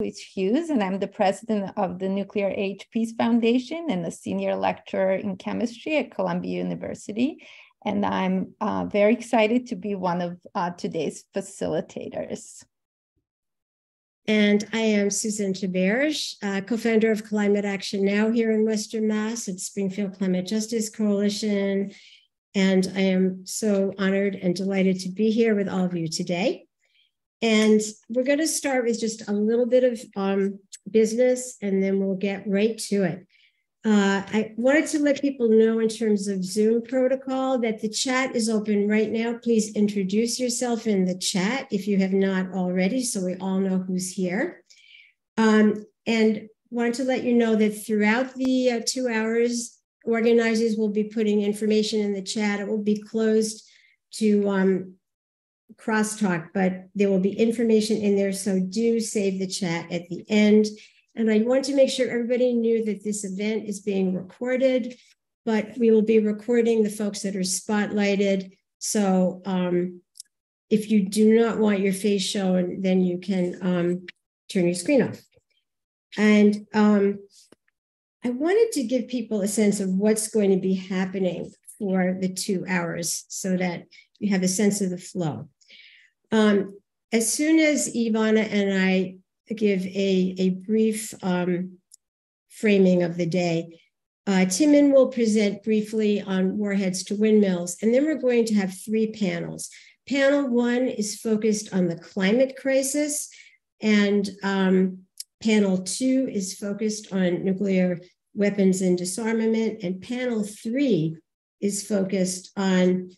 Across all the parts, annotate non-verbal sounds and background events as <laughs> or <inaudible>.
Louise Hughes, and I'm the president of the Nuclear Age Peace Foundation and a senior lecturer in chemistry at Columbia University. And I'm uh, very excited to be one of uh, today's facilitators. And I am Susan Theberge, uh, co-founder of Climate Action Now here in Western Mass at Springfield Climate Justice Coalition. And I am so honored and delighted to be here with all of you today. And we're going to start with just a little bit of um, business and then we'll get right to it. Uh, I wanted to let people know in terms of Zoom protocol that the chat is open right now. Please introduce yourself in the chat if you have not already, so we all know who's here. Um, and wanted to let you know that throughout the uh, two hours, organizers will be putting information in the chat. It will be closed to um, crosstalk, but there will be information in there. So do save the chat at the end. And I want to make sure everybody knew that this event is being recorded, but we will be recording the folks that are spotlighted. So um, if you do not want your face shown, then you can um, turn your screen off. And um, I wanted to give people a sense of what's going to be happening for the two hours so that you have a sense of the flow. Um, as soon as Ivana and I give a, a brief um, framing of the day, uh, Timmon will present briefly on warheads to windmills, and then we're going to have three panels. Panel one is focused on the climate crisis, and um, panel two is focused on nuclear weapons and disarmament, and panel three is focused on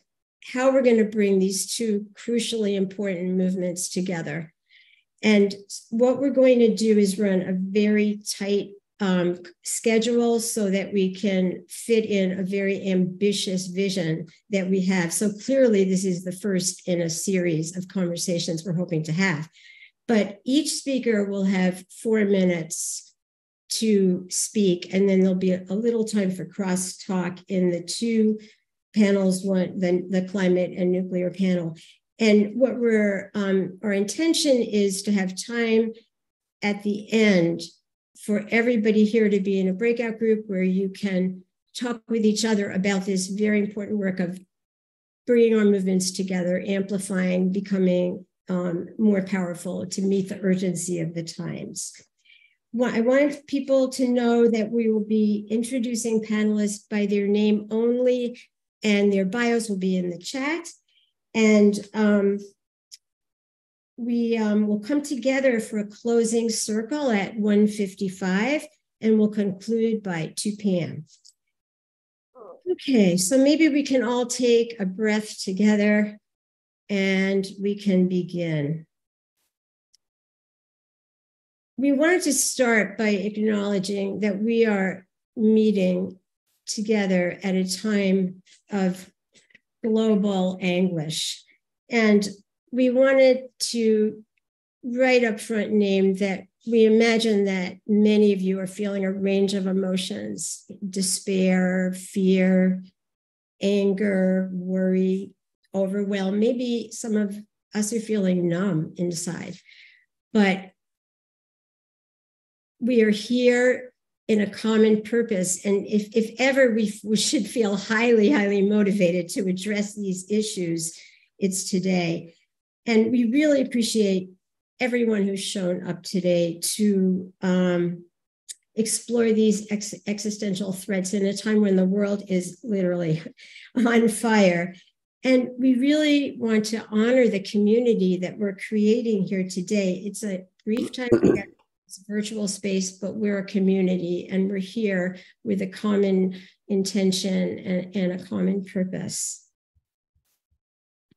how we're going to bring these two crucially important movements together. And what we're going to do is run a very tight um, schedule so that we can fit in a very ambitious vision that we have. So clearly, this is the first in a series of conversations we're hoping to have. But each speaker will have four minutes to speak, and then there'll be a, little time for crosstalk in the two panels, one the, the climate and nuclear panel. And what we're um, our intention is to have time at the end for everybody here to be in a breakout group where you can talk with each other about this very important work of bringing our movements together, amplifying, becoming um, more powerful to meet the urgency of the times. I want people to know that we will be introducing panelists by their name only and their bios will be in the chat. And um, we um, will come together for a closing circle at 1.55 and we'll conclude by 2 p.m. Okay, so maybe we can all take a breath together and we can begin. We wanted to start by acknowledging that we are meeting together at a time of global anguish. And we wanted to right up front name that we imagine that many of you are feeling a range of emotions despair, fear, anger, worry, overwhelm. Maybe some of us are feeling numb inside. But we are here in a common purpose. And if, if ever we, we should feel highly, highly motivated to address these issues, it's today. And we really appreciate everyone who's shown up today to um, explore these ex- existential threats in a time when the world is literally <laughs> on fire. And we really want to honor the community that we're creating here today. It's a brief time together it's a virtual space, but we're a community and we're here with a common intention and, and a common purpose.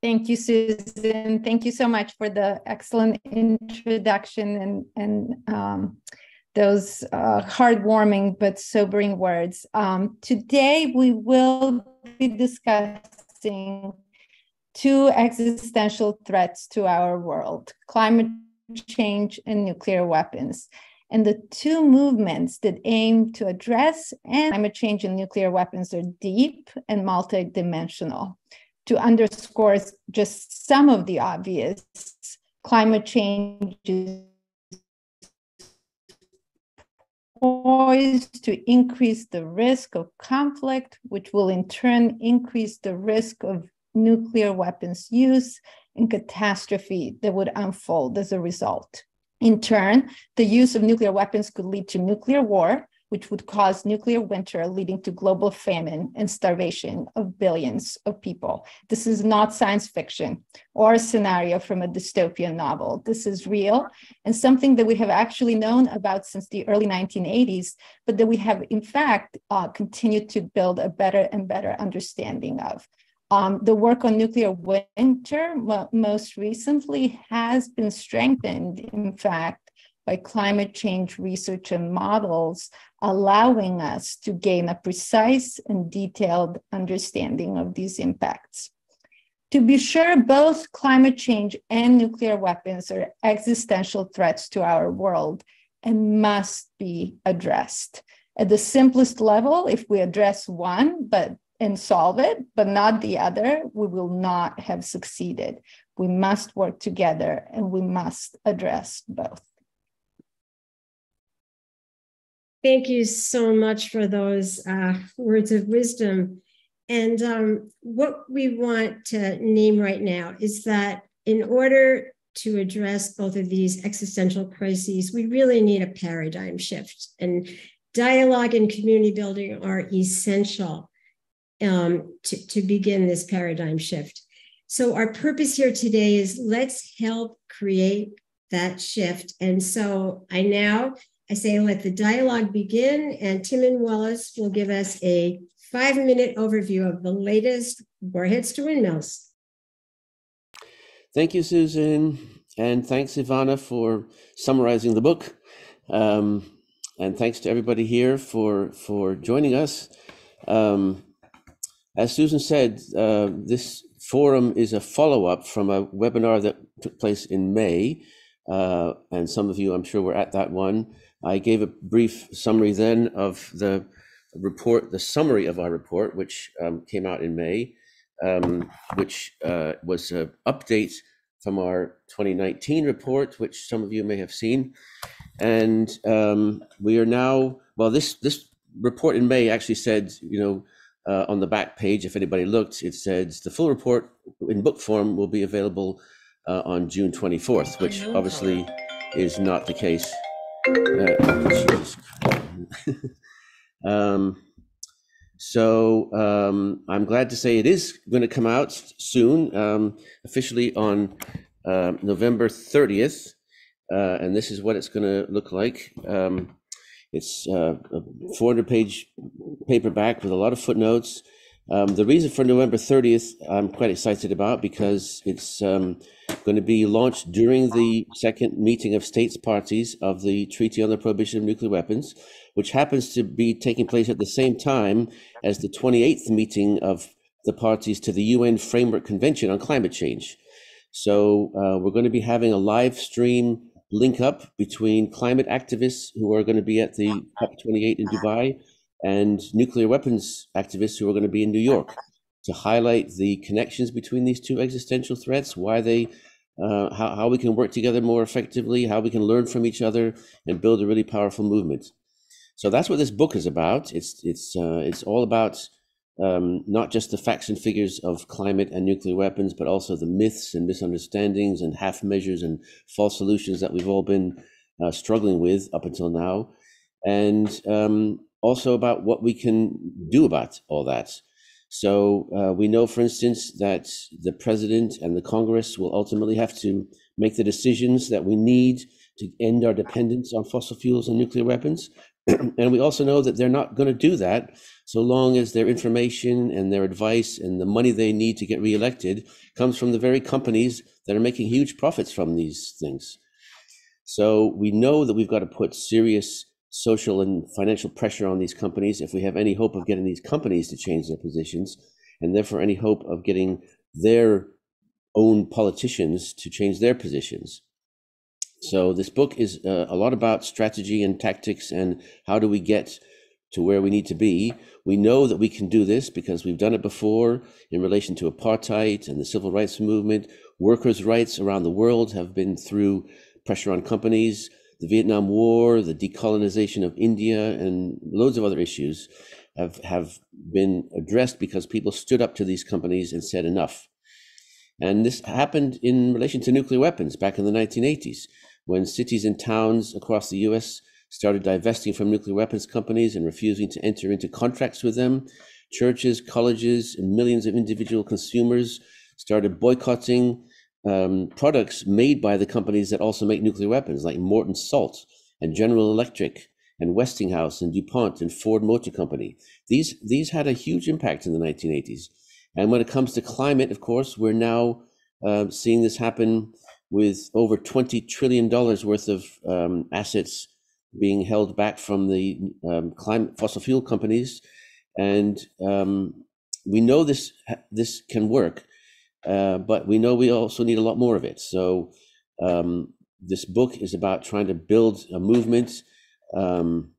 Thank you, Susan. Thank you so much for the excellent introduction and, and um, those uh, heartwarming but sobering words. Um, today, we will be discussing two existential threats to our world climate change and nuclear weapons. And the two movements that aim to address climate change and nuclear weapons are deep and multidimensional. To underscore just some of the obvious, climate change is poised to increase the risk of conflict, which will in turn increase the risk of nuclear weapons use and catastrophe that would unfold as a result. In turn, the use of nuclear weapons could lead to nuclear war, which would cause nuclear winter, leading to global famine and starvation of billions of people. This is not science fiction or a scenario from a dystopian novel. This is real and something that we have actually known about since the early 1980s, but that we have, in fact, uh, continued to build a better and better understanding of. Um, the work on nuclear winter most recently has been strengthened, in fact, by climate change research and models, allowing us to gain a precise and detailed understanding of these impacts. To be sure, both climate change and nuclear weapons are existential threats to our world and must be addressed. At the simplest level, if we address one, but and solve it, but not the other, we will not have succeeded. We must work together and we must address both. Thank you so much for those uh, words of wisdom. And um, what we want to name right now is that in order to address both of these existential crises, we really need a paradigm shift. And dialogue and community building are essential um, to, to begin this paradigm shift. So, our purpose here today is let's help create that shift. And so, I now I say let the dialogue begin, and Timmon Wallis will give us a five minute overview of the latest warheads to windmills. Thank you, Susan. And thanks, Ivana, for summarizing the book. Um, and thanks to everybody here for, for joining us. Um, as Susan said, uh, this forum is a follow up from a webinar that took place in May. Uh, and some of you, I'm sure, were at that one. I gave a brief summary then of the report, the summary of our report, which um, came out in May, um, which uh, was an update from our 2019 report, which some of you may have seen. And um, we are now, well, this, this report in May actually said, you know, uh, on the back page, if anybody looked, it says the full report in book form will be available uh, on June 24th, which obviously is not the case. Uh, <laughs> um, so um, I'm glad to say it is going to come out soon, um, officially on uh, November 30th. Uh, and this is what it's going to look like. Um, it's uh, a 400 page paperback with a lot of footnotes. Um, the reason for November 30th, I'm quite excited about because it's um, going to be launched during the second meeting of states parties of the Treaty on the Prohibition of Nuclear Weapons, which happens to be taking place at the same time as the 28th meeting of the parties to the UN Framework Convention on Climate Change. So uh, we're going to be having a live stream link up between climate activists who are going to be at the COP28 in Dubai and nuclear weapons activists who are going to be in New York to highlight the connections between these two existential threats, why they, uh, how, how we can work together more effectively, how we can learn from each other and build a really powerful movement. So that's what this book is about. It's it's uh, it's all about um, not just the facts and figures of climate and nuclear weapons, but also the myths and misunderstandings and half measures and false solutions that we've all been uh, struggling with up until now, and um, also about what we can do about all that. So uh, we know, for instance, that the president and the Congress will ultimately have to make the decisions that we need to end our dependence on fossil fuels and nuclear weapons. <clears throat> and we also know that they're not going to do that so long as their information and their advice and the money they need to get reelected comes from the very companies that are making huge profits from these things. So we know that we've got to put serious social and financial pressure on these companies if we have any hope of getting these companies to change their positions, and therefore any hope of getting their own politicians to change their positions. So this book is uh, a lot about strategy and tactics and how do we get to where we need to be. We know that we can do this because we've done it before in relation to apartheid and the civil rights movement. Workers' rights around the world have been through pressure on companies. the Vietnam War, the decolonization of India, and loads of other issues have, have been addressed because people stood up to these companies and said enough. And this happened in relation to nuclear weapons back in the 1980s, when cities and towns across the US started divesting from nuclear weapons companies and refusing to enter into contracts with them. Churches, colleges, and millions of individual consumers started boycotting um, products made by the companies that also make nuclear weapons, like Morton Salt and General Electric and Westinghouse and DuPont and Ford Motor Company. These, these had a huge impact in the 1980s. And when it comes to climate, of course, we're now uh, seeing this happen with over $20 trillion worth of um, assets being held back from the um, climate fossil fuel companies. And um, we know this, this can work uh, but we know we also need a lot more of it. So um, this book is about trying to build a movement. Um,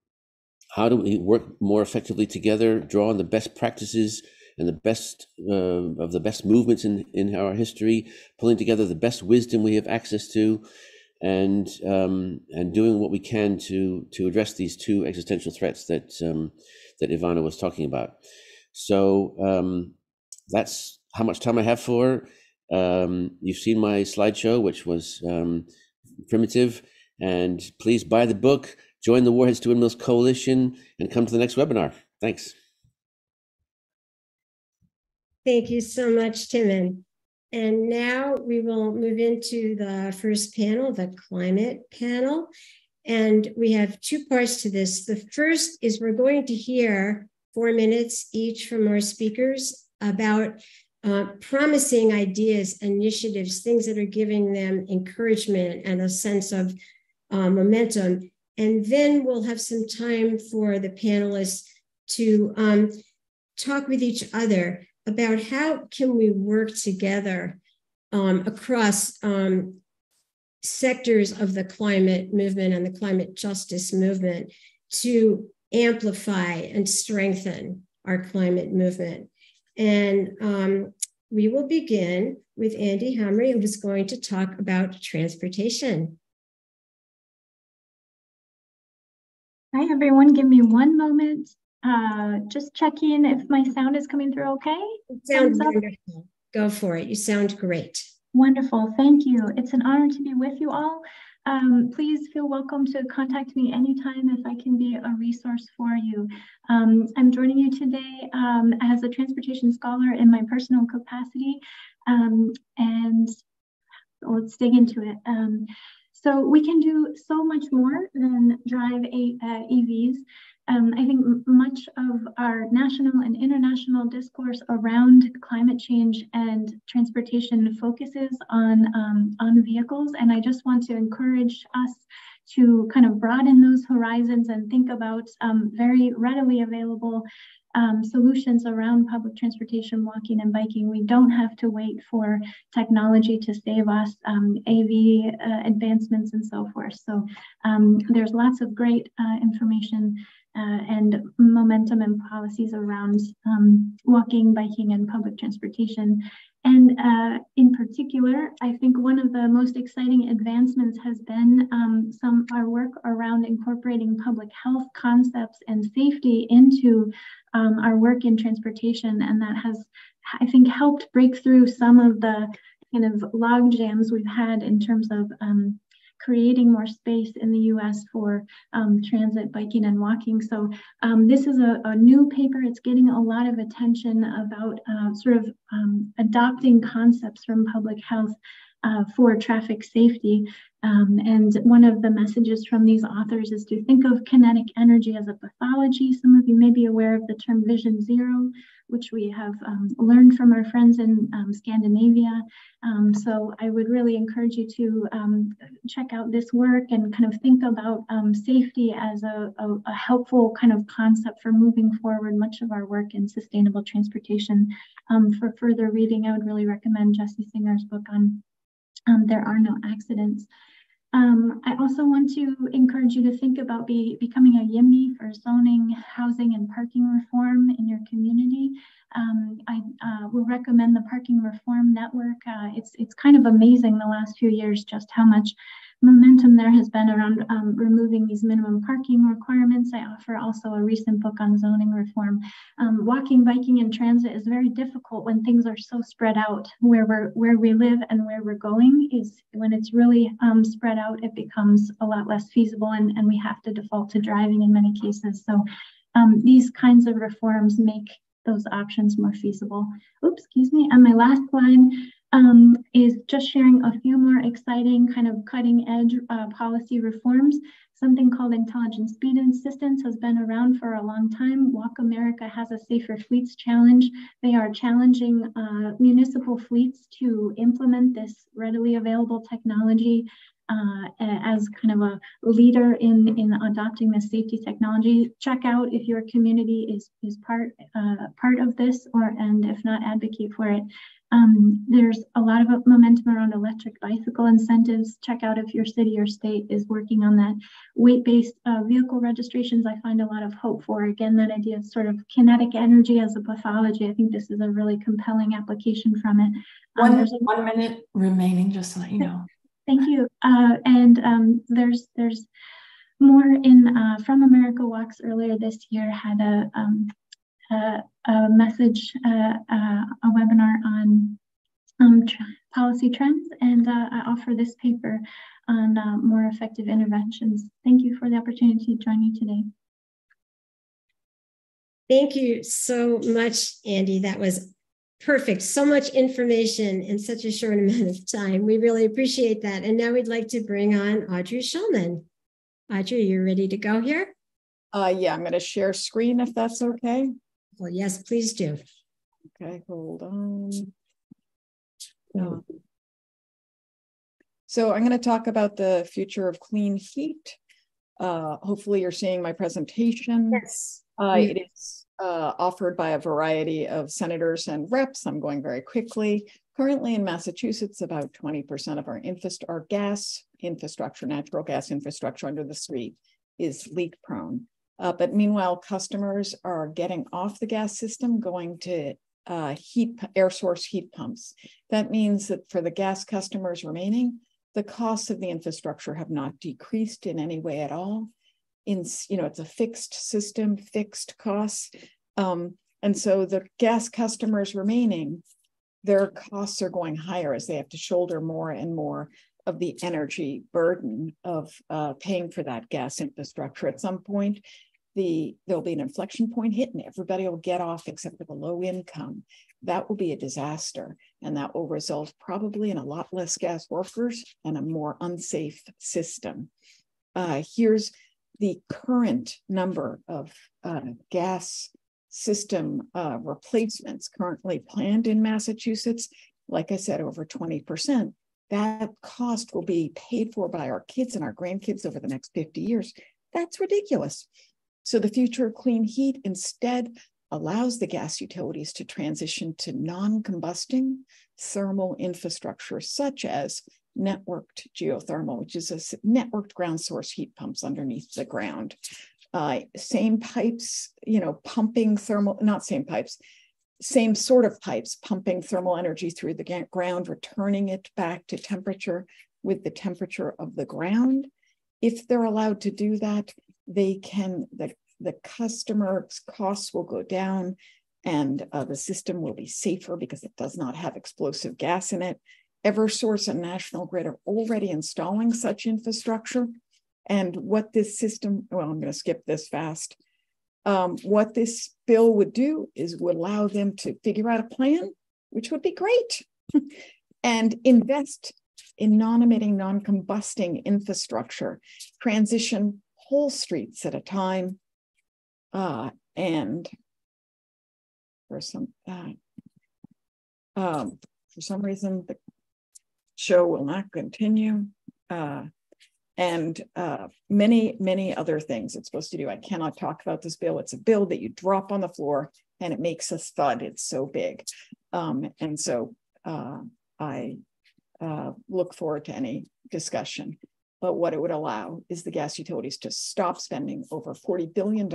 how do we work more effectively together, draw on the best practices and the best uh, of the best movements in, in our history, pulling together the best wisdom we have access to, and um, and doing what we can to to address these two existential threats that um, that Ivana was talking about. So um, that's how much time I have for. Um, you've seen my slideshow, which was um, primitive, and please buy the book, join the Warheads to Windmills Coalition, and come to the next webinar. Thanks. Thank you so much, Timmon. And now we will move into the first panel, the climate panel. And we have two parts to this. The first is we're going to hear four minutes each from our speakers about uh, promising ideas, initiatives, things that are giving them encouragement and a sense of uh, momentum. And then we'll have some time for the panelists to um, talk with each other about how can we work together um, across um, sectors of the climate movement and the climate justice movement to amplify and strengthen our climate movement. And um, we will begin with Andy Hamre, who is going to talk about transportation. Hi, everyone. Give me one moment. Uh, just checking if my sound is coming through okay. It sounds wonderful. Go for it. You sound great. Wonderful. Thank you. It's an honor to be with you all. Um, please feel welcome to contact me anytime if I can be a resource for you. Um, I'm joining you today um, as a transportation scholar in my personal capacity, um, and let's dig into it. Um, so we can do so much more than drive a, uh, EVs. Um, I think much of our national and international discourse around climate change and transportation focuses on, um, on vehicles. And I just want to encourage us to kind of broaden those horizons and think about um, very readily available um, solutions around public transportation, walking and biking. We don't have to wait for technology to save us, um, AV uh, advancements and so forth. So um, there's lots of great uh, information and momentum and policies around um, walking, biking, and public transportation. And uh, in particular, I think one of the most exciting advancements has been um, some our work around incorporating public health concepts and safety into um, our work in transportation, and that has, I think, helped break through some of the kind of log jams we've had in terms of um, creating more space in the US for um, transit, biking, and walking. So um, this is a, a, new paper. It's getting a lot of attention about uh, sort of um, adopting concepts from public health uh, for traffic safety. Um, and one of the messages from these authors is to think of kinetic energy as a pathology. Some of you may be aware of the term vision zero, which we have um, learned from our friends in um, Scandinavia. Um, so I would really encourage you to um, check out this work and kind of think about um, safety as a, a, a, helpful kind of concept for moving forward much of our work in sustainable transportation. for further reading, I would really recommend Jessie Singer's book on There Are No Accidents. Um, I also want to encourage you to think about be, becoming a YIMBY for zoning, housing, and parking reform in your community. Um, I uh, will recommend the Parking Reform Network. Uh, it's, it's kind of amazing the last few years just how much momentum there has been around um, removing these minimum parking requirements. I offer also a recent book on zoning reform. Um, walking, biking, and transit is very difficult when things are so spread out. Where we're where we live and where we're going is when it's really um, spread out, it becomes a lot less feasible, and, and we have to default to driving in many cases. So um, these kinds of reforms make those options more feasible. Oops, excuse me. And my last line um, is just sharing a few more exciting kind of cutting edge uh, policy reforms. Something called intelligent speed assistance has been around for a long time. Walk America has a safer fleets challenge. They are challenging uh, municipal fleets to implement this readily available technology uh, as kind of a leader in, in adopting this safety technology. Check out if your community is, is part, uh, part of this or, and if not, advocate for it. Um, there's a lot of momentum around electric bicycle incentives. Check out if your city or state is working on that. Weight-based uh, vehicle registrations, I find a lot of hope for. Again, that idea of sort of kinetic energy as a pathology. I think this is a really compelling application from it. Um, one, one minute remaining, just to let you know. Thank you. Uh, and um, there's there's more in uh, from America Walks earlier this year had a um, a, a, message, uh, uh a webinar on um, tr policy trends, and uh, I offer this paper on uh, more effective interventions. Thank you for the opportunity to join you today. Thank you so much, Andy. That was perfect. So much information in such a short <laughs> amount of time. We really appreciate that. And now we'd like to bring on Audrey Schulman. Audrey, you're ready to go here? Uh, yeah, I'm going to share screen if that's okay. Well, yes, please do. Okay, hold on. Um, so I'm going to talk about the future of clean heat. Uh, hopefully you're seeing my presentation. Yes. Uh, it is uh, offered by a variety of senators and reps. I'm going very quickly. Currently in Massachusetts, about 20% of our, our gas infrastructure, natural gas infrastructure under the street is leak prone. Uh, but meanwhile, customers are getting off the gas system, going to uh, heat air source heat pumps. That means that for the gas customers remaining, the costs of the infrastructure have not decreased in any way at all. In you know, it's a fixed system, fixed costs, um, and so the gas customers remaining, their costs are going higher as they have to shoulder more and more of the energy burden of uh, paying for that gas infrastructure. At some point, the there'll be an inflection point hit and everybody will get off except for the low income. That will be a disaster and that will result probably in a lot less gas workers and a more unsafe system. Uh, here's the current number of uh, gas system uh, replacements currently planned in massachusetts. Like i said over 20% that cost will be paid for by our kids and our grandkids over the next 50 years. That's ridiculous so the future of clean heat instead allows the gas utilities to transition to non-combusting thermal infrastructure, such as networked geothermal, which is a networked ground source heat pumps underneath the ground. Uh, same pipes, you know, pumping thermal, not same pipes, same sort of pipes, pumping thermal energy through the ground, returning it back to temperature with the temperature of the ground. If they're allowed to do that, they can, the, the customer's costs will go down and uh, the system will be safer because it does not have explosive gas in it. Eversource and National Grid are already installing such infrastructure. And what this system, well, I'm going to skip this fast. Um, what this bill would do is would allow them to figure out a plan, which would be great, <laughs> and invest in non-emitting, non-combusting infrastructure, transition whole streets at a time. Uh, and for some uh, um, for some reason the show will not continue. Uh, and uh, many, many other things it's supposed to do. I cannot talk about this bill. It's a bill that you drop on the floor and it makes a thud. It's so big. Um, and so uh, I uh, look forward to any discussion. But what it would allow is the gas utilities to stop spending over $40 billion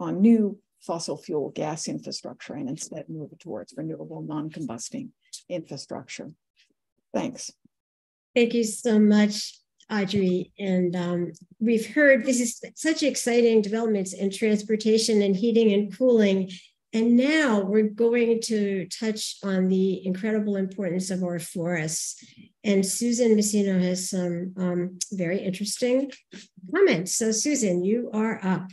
on new fossil fuel gas infrastructure and instead move towards renewable non-combusting infrastructure. Thanks. Thank you so much, Audrey. And um, we've heard this is such exciting developments in transportation and heating and cooling. And now we're going to touch on the incredible importance of our forests. And Susan Masino has some um, very interesting comments. So, Susan, you are up.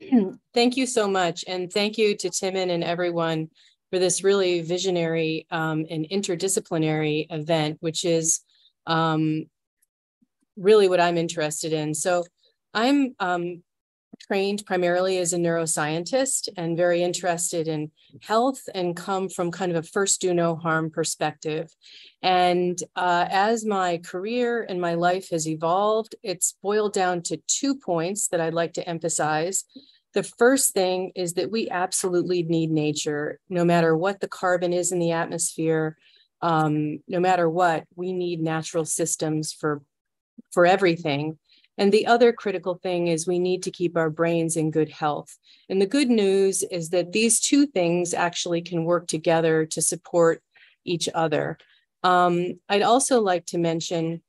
<clears throat> Thank you so much. And thank you to Timmon and everyone for this really visionary um, and interdisciplinary event, which is um, really what I'm interested in. So I'm um, trained primarily as a neuroscientist and very interested in health and come from kind of a first do no harm perspective. And uh, as my career and my life has evolved, it's boiled down to two points that I'd like to emphasize. The first thing is that we absolutely need nature, no matter what the carbon is in the atmosphere, um, no matter what, we need natural systems for, for everything. And the other critical thing is we need to keep our brains in good health. And the good news is that these two things actually can work together to support each other. Um, I'd also like to mention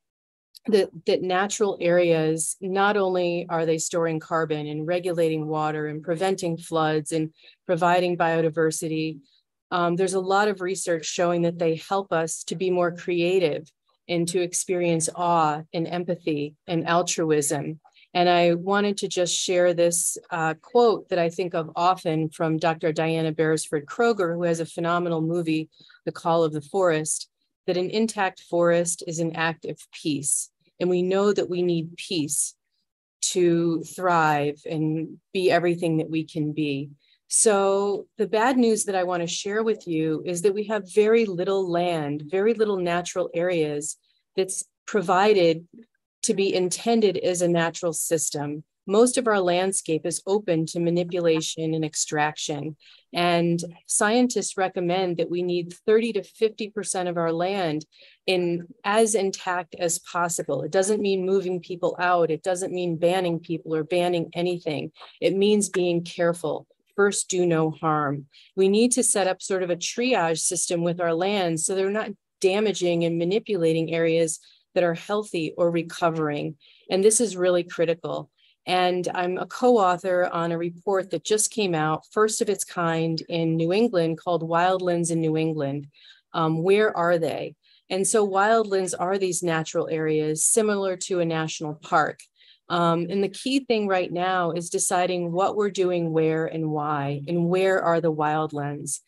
that, that natural areas, not only are they storing carbon and regulating water and preventing floods and providing biodiversity, um, there's a lot of research showing that they help us to be more creative and to experience awe and empathy and altruism. And I wanted to just share this uh, quote that I think of often from Dr. Diana Beresford Kroeger, who has a phenomenal movie, The Call of the Forest, that an intact forest is an act of peace. And we know that we need peace to thrive and be everything that we can be. So, the bad news that I want to share with you is that we have very little land, very little natural areas that's provided to be intended as a natural system. Most of our landscape is open to manipulation and extraction. And scientists recommend that we need 30 to 50% of our land in as intact as possible. It doesn't mean moving people out. It doesn't mean banning people or banning anything. It means being careful. First, do no harm. We need to set up sort of a triage system with our land so they're not damaging and manipulating areas that are healthy or recovering. And this is really critical. And I'm a co author on a report that just came out, first of its kind in New England, called Wildlands in New England. Um, where are they? And so, wildlands are these natural areas similar to a national park. Um, and the key thing right now is deciding what we're doing where and why, and where are the wildlands.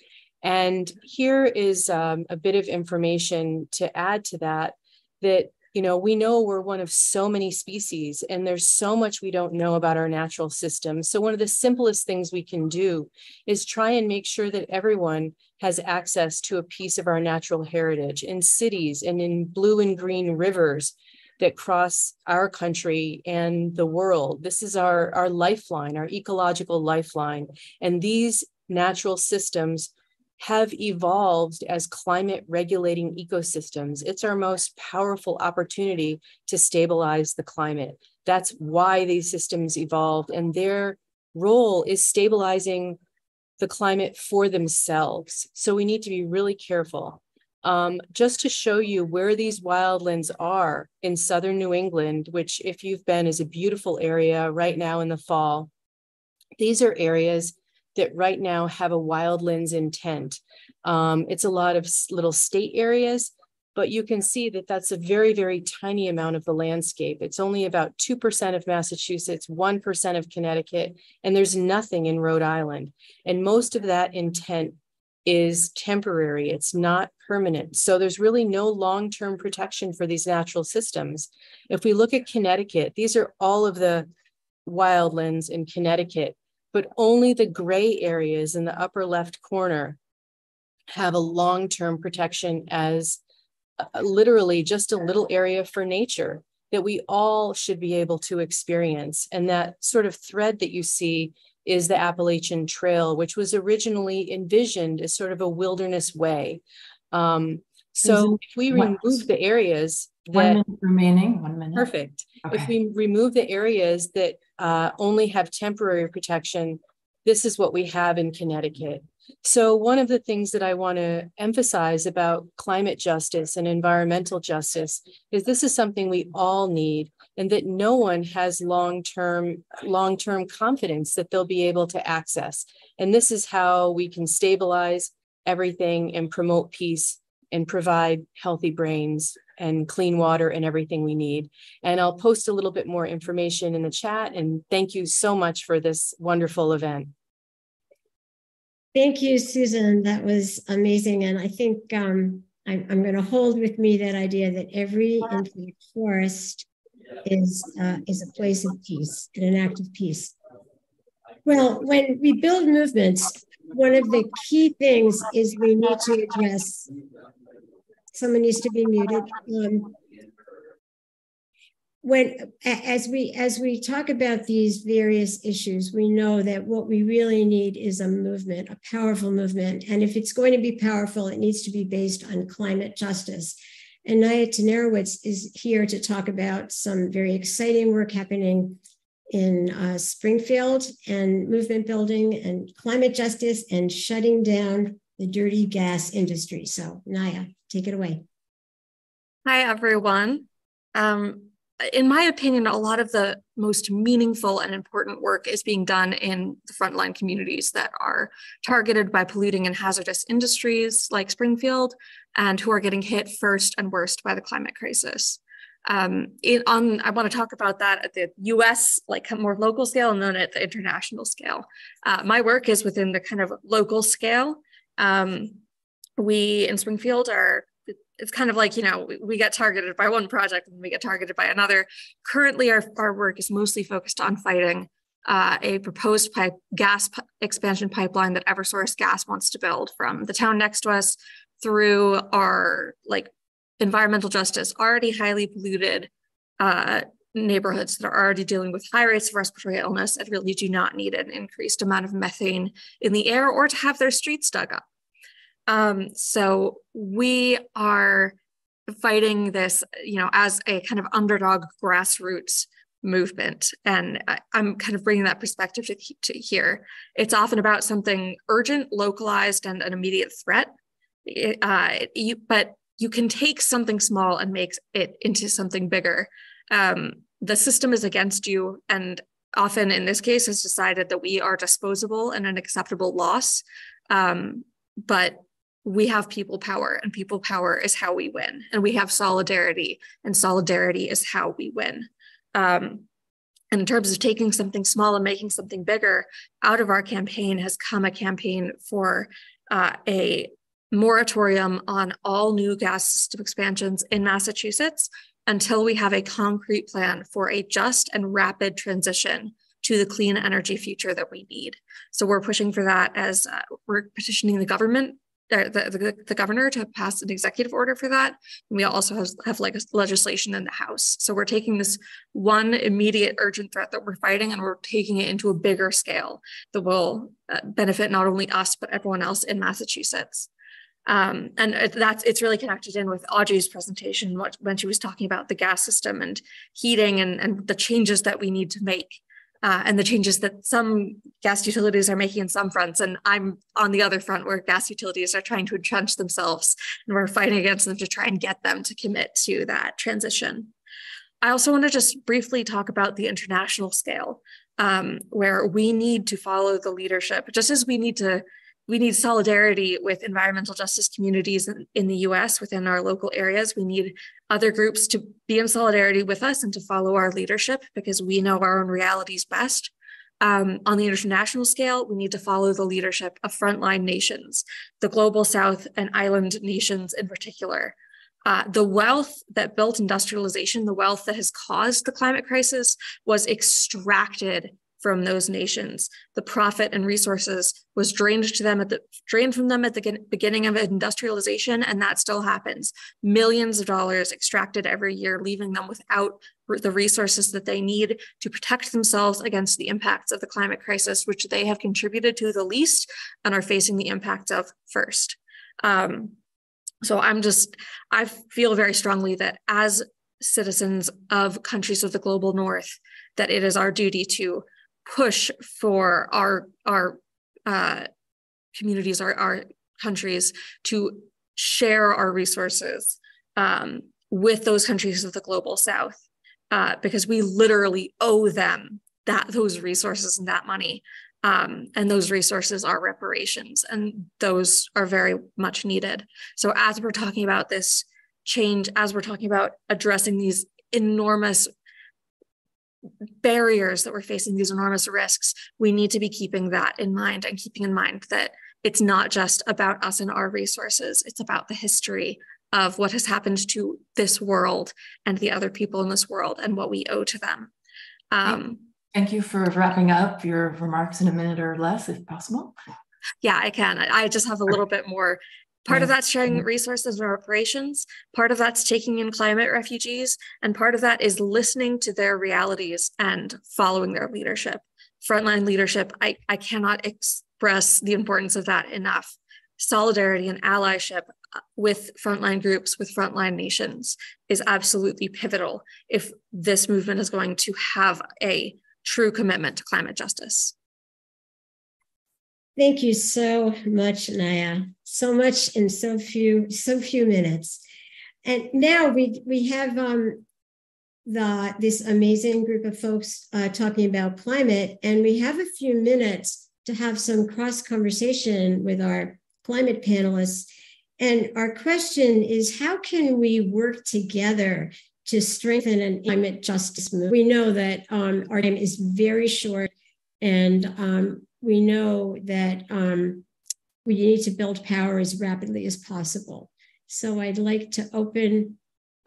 And here is um, a bit of information to add to that that you know, we know we're one of so many species and there's so much we don't know about our natural system. So, one of the simplest things we can do is try and make sure that everyone has access to a piece of our natural heritage in cities and in blue and green rivers that cross our country and the world. This is our, our lifeline, our ecological lifeline. And these natural systems have evolved as climate regulating ecosystems. It's our most powerful opportunity to stabilize the climate. That's why these systems evolved, and their role is stabilizing the climate for themselves. So we need to be really careful. Um, just to show you where these wildlands are in southern New England, which, if you've been, is a beautiful area right now in the fall. These are areas that right now have a wildlands intent. Um, it's a lot of little state areas, but you can see that that's a very, very tiny amount of the landscape. It's only about 2% of Massachusetts, 1% of Connecticut, and there's nothing in Rhode Island. And most of that intent is temporary, it's not permanent. So there's really no long term protection for these natural systems. If we look at Connecticut, these are all of the wildlands in Connecticut but only the gray areas in the upper left corner have a long-term protection as uh, literally just a little area for nature that we all should be able to experience. And that sort of thread that you see is the Appalachian Trail, which was originally envisioned as sort of a wilderness way. Um, so if we remove the areas that one minute remaining, one minute. Perfect. Okay. If we remove the areas that uh, only have temporary protection, this is what we have in Connecticut. So, one of the things that I want to emphasize about climate justice and environmental justice is this is something we all need, and that no one has long-term long-term confidence that they'll be able to access. And this is how we can stabilize everything and promote peace and provide healthy brains and clean water and everything we need. And I'll post a little bit more information in the chat. And thank you so much for this wonderful event. Thank you, Susan. That was amazing. And I think um, I'm, I'm going to hold with me that idea that every forest is, uh, is a place of peace and an act of peace. Well, when we build movements, one of the key things is we need to address someone needs to be muted. Um, when as we as we talk about these various issues, we know that what we really need is a movement, a powerful movement. And if it's going to be powerful, it needs to be based on climate justice. And Naia Tenerowicz is here to talk about some very exciting work happening in uh, Springfield and movement building and climate justice and shutting down the dirty gas industry. So, Naia, take it away. Hi, everyone. Um, in my opinion, a lot of the most meaningful and important work is being done in the frontline communities that are targeted by polluting and hazardous industries like Springfield and who are getting hit first and worst by the climate crisis. Um, it, on, I want to talk about that at the US, like more local scale, and then at the international scale. Uh, my work is within the kind of local scale. Um, we in Springfield are it's kind of like you know we, get targeted by one project and we get targeted by another. Currently our, our work is mostly focused on fighting uh, a proposed pipe gas p- expansion pipeline that eversource gas wants to build from the town next to us through our like environmental justice already highly polluted uh, neighborhoods that are already dealing with high rates of respiratory illness and really do not need an increased amount of methane in the air or to have their streets dug up um, so we are fighting this, you know, as a kind of underdog grassroots movement. And I, am kind of bringing that perspective to, to here. It's often about something urgent, localized, and an immediate threat. uh, you, but you can take something small and make it into something bigger. Um, the system is against you, and often in this case has decided that we are disposable and an acceptable loss. Um, but we have people power and people power is how we win and we have solidarity and solidarity is how we win um, and in terms of taking something small and making something bigger out of our campaign has come a campaign for uh, a moratorium on all new gas system expansions in massachusetts until we have a concrete plan for a just and rapid transition to the clean energy future that we need. So we're pushing for that as uh, we're petitioning the government the, the, the, governor to pass an executive order for that. And we also have, have like legislation in the House. So we're taking this one immediate urgent threat that we're fighting and we're taking it into a bigger scale that will uh, benefit not only us, but everyone else in Massachusetts. Um, and that's it's really connected in with Audrey's presentation when she was talking about the gas system and heating and, and the changes that we need to make uh, and the changes that some gas utilities are making in some fronts. And I'm on the other front where gas utilities are trying to entrench themselves and we're fighting against them to try and get them to commit to that transition. I also want to just briefly talk about the international scale, um, where we need to follow the leadership, just as we need to we need solidarity with environmental justice communities in, in, the US within our local areas. We need other groups to be in solidarity with us and to follow our leadership because we know our own realities best. Um, on the international scale, we need to follow the leadership of frontline nations, the global south and island nations in particular. Uh, the wealth that built industrialization, the wealth that has caused the climate crisis, was extracted from those nations. The profit and resources was drained to them at the drained from them at the beginning of industrialization, and that still happens. Millions of dollars extracted every year, leaving them without the resources that they need to protect themselves against the impacts of the climate crisis, which they have contributed to the least and are facing the impacts of first. Um, so I'm just, I feel very strongly that as citizens of countries of the global north, that it is our duty to push for our our uh, communities, our our countries to share our resources um, with those countries of the global south uh, because we literally owe them that those resources and that money um, and those resources are reparations and those are very much needed. So as we're talking about this change as we're talking about addressing these enormous barriers that we're facing these enormous risks we need to be keeping that in mind and keeping in mind that it's not just about us and our resources it's about the history of what has happened to this world and the other people in this world and what we owe to them. Um, Thank you for wrapping up your remarks in a minute or less, if possible. Yeah, I can. I just have a little bit more. Part of that's sharing resources and reparations. Part of that's taking in climate refugees. And part of that is listening to their realities and following their leadership. Frontline leadership, I, I cannot express the importance of that enough. Solidarity and allyship uh, with frontline groups, with frontline nations is absolutely pivotal if this movement is going to have a true commitment to climate justice. Thank you so much, Naia. So much in so few, so few minutes. And now we we have um, the this amazing group of folks uh, talking about climate, and we have a few minutes to have some cross conversation with our climate panelists. And our question is how can we work together to strengthen an climate justice movement? We know that um, our time is very short, and um, we know that um, we need to build power as rapidly as possible. So I'd like to open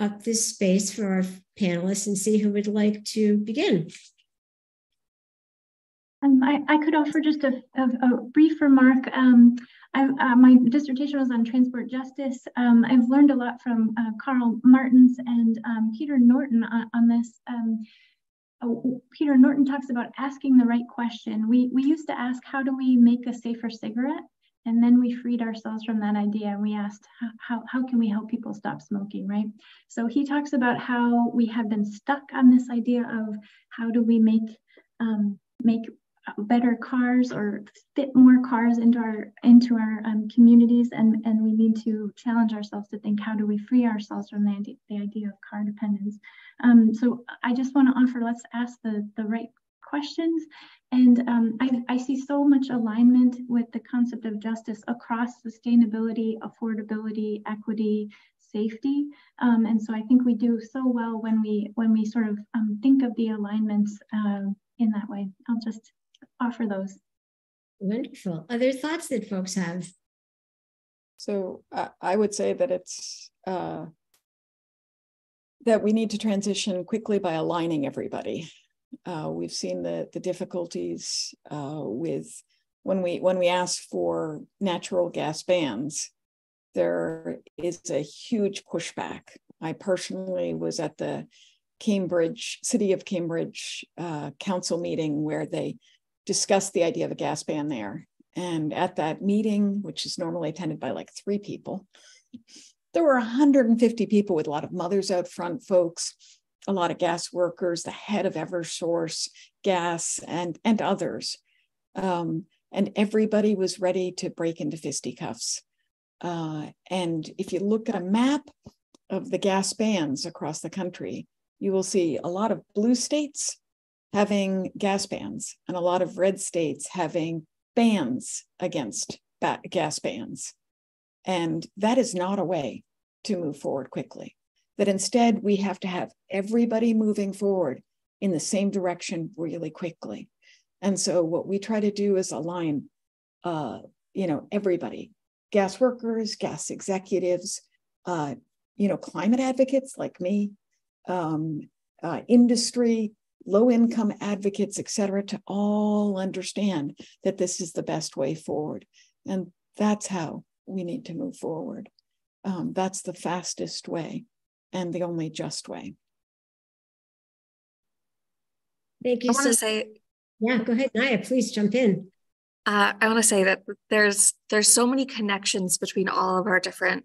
up this space for our panelists and see who would like to begin. Um, I, I, could offer just a, a, a brief remark. Um, I, uh, my dissertation was on transport justice. Um, I've learned a lot from uh, Carl Martins and um, Peter Norton on, on this. Um, oh, Peter Norton talks about asking the right question. We, we used to ask, how do we make a safer cigarette? And then we freed ourselves from that idea and we asked, how, how, can we help people stop smoking, right? So he talks about how we have been stuck on this idea of how do we make um, make better cars or fit more cars into our into our um, communities. And and we need to challenge ourselves to think how do we free ourselves from the the idea of car dependence? Um, so i just want to offer let's ask the the right questions and um, I, I see so much alignment with the concept of justice across sustainability affordability equity safety um, and so i think we do so well when we when we sort of um, think of the alignments uh, in that way i'll just offer those. Wonderful. Other thoughts that folks have? So uh, I would say that it's uh, that we need to transition quickly by aligning everybody. Uh, we've seen the the difficulties uh, with when we when we ask for natural gas bans. There is a huge pushback. I personally was at the Cambridge City of Cambridge uh, council meeting where they discussed the idea of a gas ban there. And at that meeting, which is normally attended by like three people, there were 150 people with a lot of mothers out front, folks, a lot of gas workers, the head of Eversource Gas, and, and others. Um, and everybody was ready to break into fisticuffs. Uh, and if you look at a map of the gas bans across the country, you will see a lot of blue states having gas bans and a lot of red states having bans against gas bans. And that is not a way to move forward quickly. That instead, we have to have everybody moving forward in the same direction really quickly. And so, what we try to do is align, uh, you know, everybody gas workers, gas executives, uh, you know, climate advocates like me, um, uh, industry, low income advocates, et cetera, to all understand that this is the best way forward. And that's how we need to move forward. Um, that's the fastest way and the only just way. Thank you. I want to say, yeah, go ahead, Naia. Please jump in. Uh, I want to say that there's there's so many connections between all of our different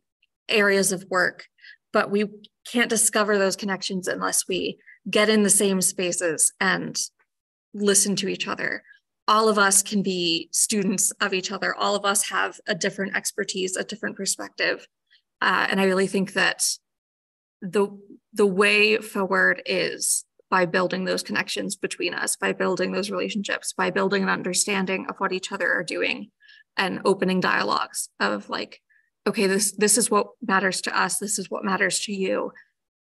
areas of work, but we can't discover those connections unless we get in the same spaces and listen to each other. All of us can be students of each other. All of us have a different expertise, a different perspective. Uh, and I really think that the the way forward is by building those connections between us, by building those relationships, by building an understanding of what each other are doing and opening dialogues of like, okay, this this is what matters to us, this is what matters to you.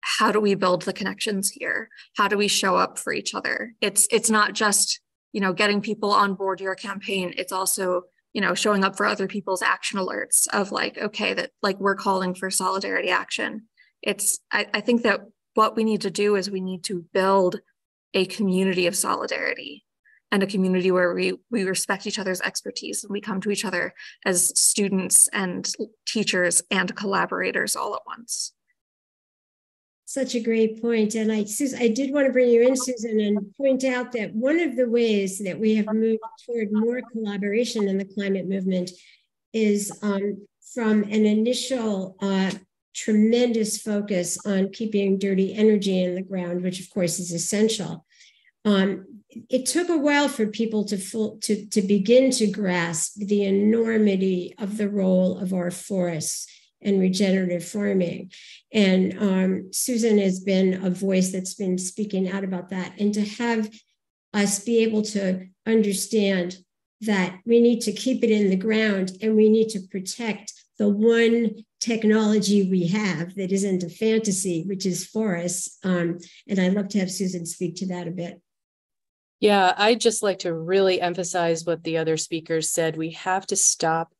How do we build the connections here? How do we show up for each other? It's it's not just, you know, getting people on board your campaign. It's also you know showing up for other people's action alerts of like okay that like we're calling for solidarity action it's I, I think that what we need to do is we need to build a community of solidarity and a community where we we respect each other's expertise and we come to each other as students and teachers and collaborators all at once. Such a great point. And i susan i did want to bring you in susan and point out that one of the ways that we have moved toward more collaboration in the climate movement is um, from an initial uh, tremendous focus on keeping dirty energy in the ground, which of course is essential. Um, it took a while for people to, full, to, to begin to grasp the enormity of the role of our forests and regenerative farming. And um, Susan has been a voice that's been speaking out about that. And to have us be able to understand that we need to keep it in the ground and we need to protect the one technology we have that isn't a fantasy, which is forests. Um, and I'd love to have Susan speak to that a bit. Yeah, I'd just like to really emphasize what the other speakers said. We have to stop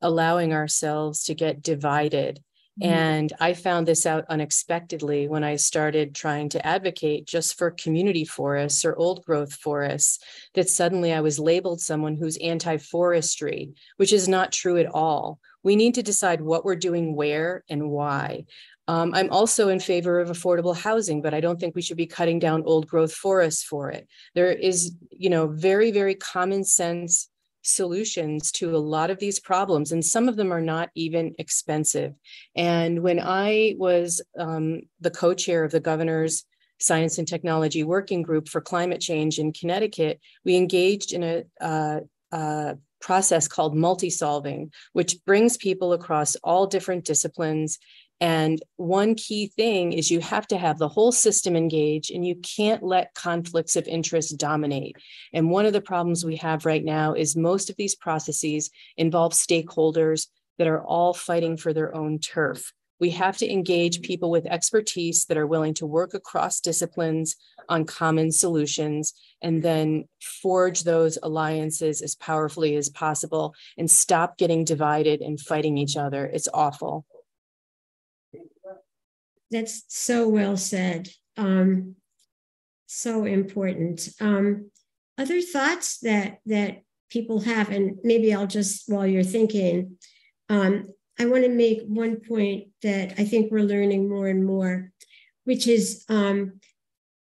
allowing ourselves to get divided. Mm-hmm. And I found this out unexpectedly when I started trying to advocate just for community forests or old growth forests, that suddenly I was labeled someone who's anti forestry, which is not true at all we need to decide what we're doing where and why. Um, I'm also in favor of affordable housing, but I don't think we should be cutting down old growth forests for it. There is, you know, very, very common sense solutions to a lot of these problems, and some of them are not even expensive. And when I was um, the co chair of the governor's Science and Technology Working Group for Climate Change in Connecticut, we engaged in a uh, uh, process called multi-solving, which brings people across all different disciplines. And one key thing is you have to have the whole system engaged and you can't let conflicts of interest dominate. And one of the problems we have right now is most of these processes involve stakeholders that are all fighting for their own turf. We have to engage people with expertise that are willing to work across disciplines on common solutions and then forge those alliances as powerfully as possible and stop getting divided and fighting each other. It's awful. That's so well said. Um, so important. Um, other thoughts that that people have, and maybe I'll just while you're thinking, um, I want to make one point that I think we're learning more and more, which is um,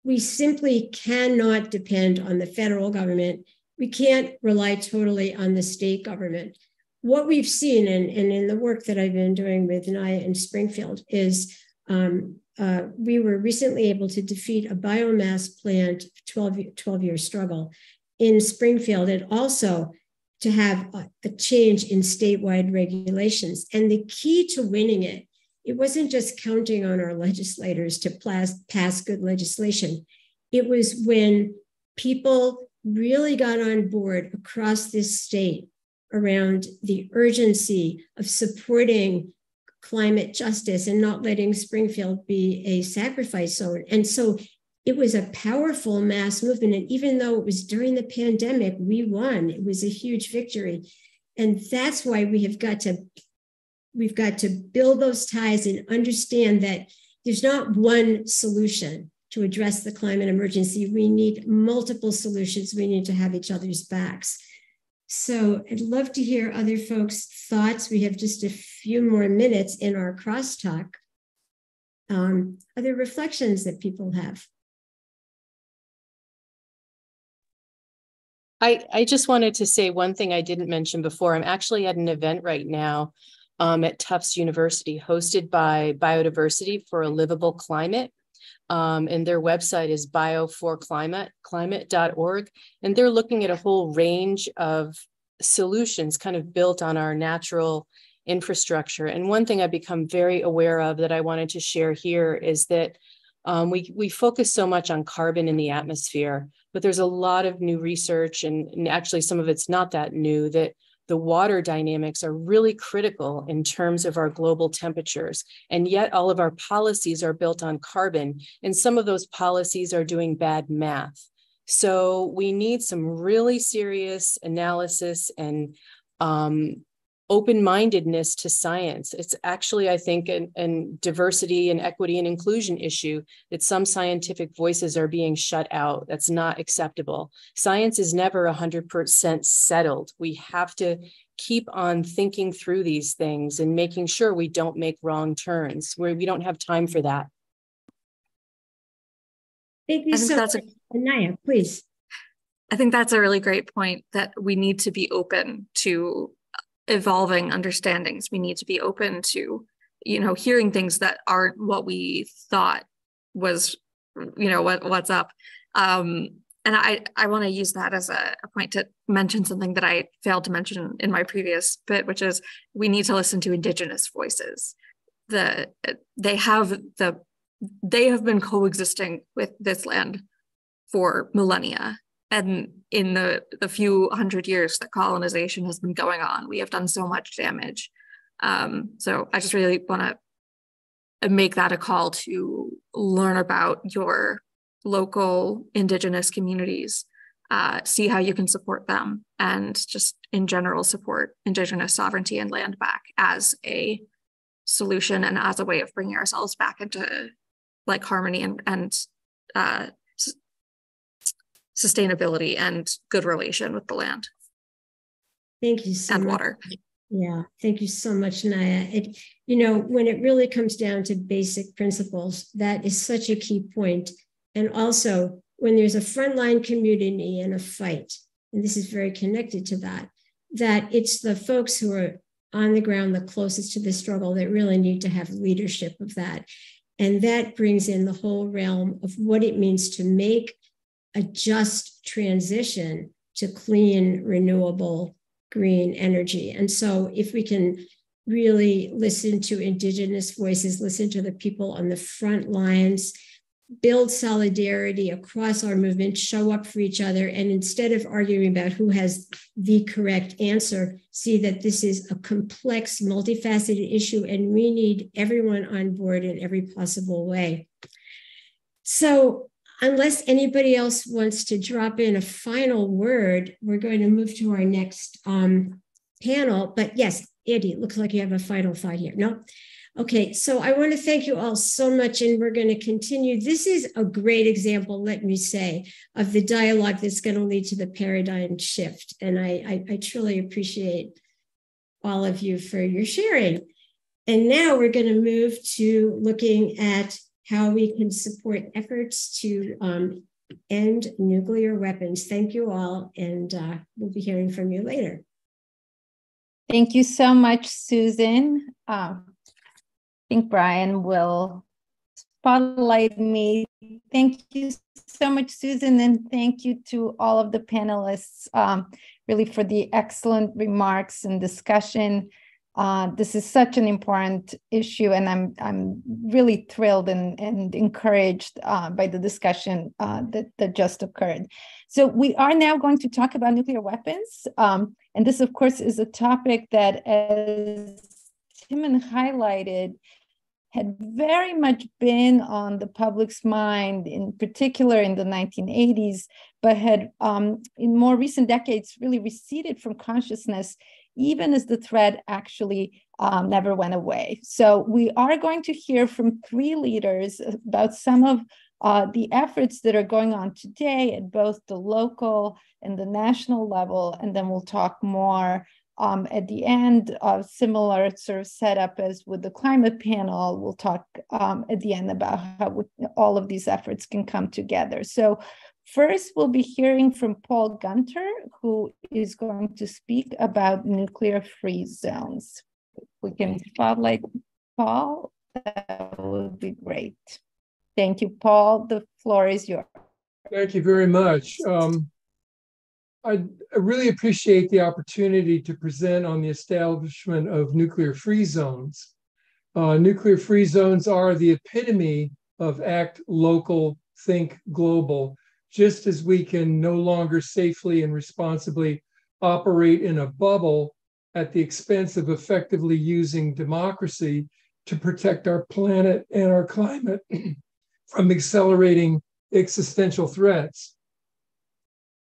we simply cannot depend on the federal government. We can't rely totally on the state government. What we've seen, and, and in the work that I've been doing with NIA in Springfield, is um, uh, we were recently able to defeat a biomass plant 12, 12 year struggle in Springfield and also to have a, a change in statewide regulations. And the key to winning it, it wasn't just counting on our legislators to pass, pass good legislation. It was when people really got on board across this state around the urgency of supporting climate justice and not letting Springfield be a sacrifice zone. And so it was a powerful mass movement. And even though it was during the pandemic, we won. It was a huge victory. And that's why we have got to we've got to build those ties and understand that there's not one solution to address the climate emergency. We need multiple solutions. We need to have each other's backs. So I'd love to hear other folks' thoughts. We have just a few more minutes in our crosstalk. Um, other reflections that people have. I, I just wanted to say one thing I didn't mention before. I'm actually at an event right now um, at Tufts University hosted by Biodiversity for a Livable Climate. um, and their website is bio4climate, climate.org. And they're looking at a whole range of solutions kind of built on our natural infrastructure. And one thing I've become very aware of that I wanted to share here is that um, we, we focus so much on carbon in the atmosphere, but there's a lot of new research, and, and actually some of it's not that new, that the water dynamics are really critical in terms of our global temperatures. And yet all of our policies are built on carbon, and some of those policies are doing bad math. So we need some really serious analysis and um, open-mindedness to science. It's actually, I think, a diversity and equity and inclusion issue that some scientific voices are being shut out. That's not acceptable. Science is never 100% settled. We have to keep on thinking through these things and making sure we don't make wrong turns where we don't have time for that. Thank you so much. A, Anaya, please. I think that's a really great point that we need to be open to evolving understandings. We need to be open to, you know, hearing things that aren't what we thought was, you know, what what's up. Um, and I, I want to use that as a, a, point to mention something that I failed to mention in my previous bit, which is we need to listen to indigenous voices. The they have the they have been coexisting with this land for millennia and in the, the few hundred years that colonization has been going on, we have done so much damage. Um, so I just really want to make that a call to learn about your local indigenous communities, uh, see how you can support them, and just in general support indigenous sovereignty and land back as a solution and as a way of bringing ourselves back into like harmony and and uh, sustainability and good relation with the land. Thank you so and much. water. Yeah, thank you so much, Naia. It, you know, when it really comes down to basic principles, that is such a key point. And also, when there's a frontline community and a fight, and this is very connected to that, that it's the folks who are on the ground the closest to the struggle that really need to have leadership of that. And that brings in the whole realm of what it means to make a just transition to clean, renewable, green energy. And so, if we can really listen to Indigenous voices, listen to the people on the front lines, build solidarity across our movement, show up for each other, and instead of arguing about who has the correct answer, see that this is a complex, multifaceted issue, and we need everyone on board in every possible way. So, unless anybody else wants to drop in a final word, we're going to move to our next um, panel. But yes, Andy, it looks like you have a final thought here. No? Okay, so I want to thank you all so much, and we're going to continue. This is a great example, let me say, of the dialogue that's going to lead to the paradigm shift. And I, I, I truly appreciate all of you for your sharing. And now we're going to move to looking at how we can support efforts to um, end nuclear weapons. Thank you all, and uh, we'll be hearing from you later. Thank you so much, Susan. Uh, I think Brian will spotlight me. Thank you so much, Susan, and thank you to all of the panelists, um, really for the excellent remarks and discussion. Uh, this is such an important issue, and I'm I'm really thrilled and, and encouraged uh, by the discussion uh, that that just occurred. So we are now going to talk about nuclear weapons, um, and this, of course, is a topic that, as Timmon highlighted, had very much been on the public's mind, in particular in the 1980s, but had um, in more recent decades really receded from consciousness even as the threat actually um, never went away. So we are going to hear from three leaders about some of uh, the efforts that are going on today at both the local and the national level, and then we'll talk more um, at the end, of similar sort of setup as with the climate panel. We'll talk um, at the end about how we, all of these efforts can come together. So First, we'll be hearing from Paul Gunter, who is going to speak about nuclear free zones. If we can spotlight Paul, that would be great. Thank you, Paul. The floor is yours. Thank you very much. Um, I, I really appreciate the opportunity to present on the establishment of nuclear free zones. Uh, nuclear free zones are the epitome of act local, think global, just as we can no longer safely and responsibly operate in a bubble at the expense of effectively using democracy to protect our planet and our climate <clears throat> from accelerating existential threats.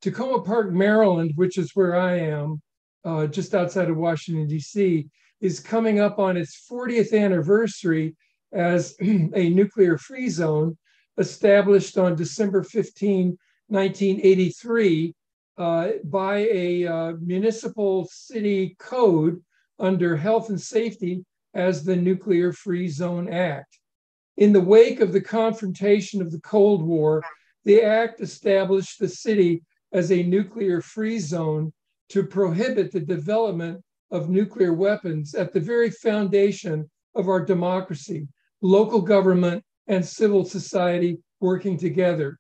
Takoma Park, Maryland, which is where I am, uh, just outside of Washington, D.C., is coming up on its 40th anniversary as <clears throat> a nuclear free zone established on December 15, 1983, uh, by a uh, municipal city code under health and safety as the Nuclear Free Zone Act. In the wake of the confrontation of the Cold War, the act established the city as a nuclear free zone to prohibit the development of nuclear weapons at the very foundation of our democracy, local government and civil society working together.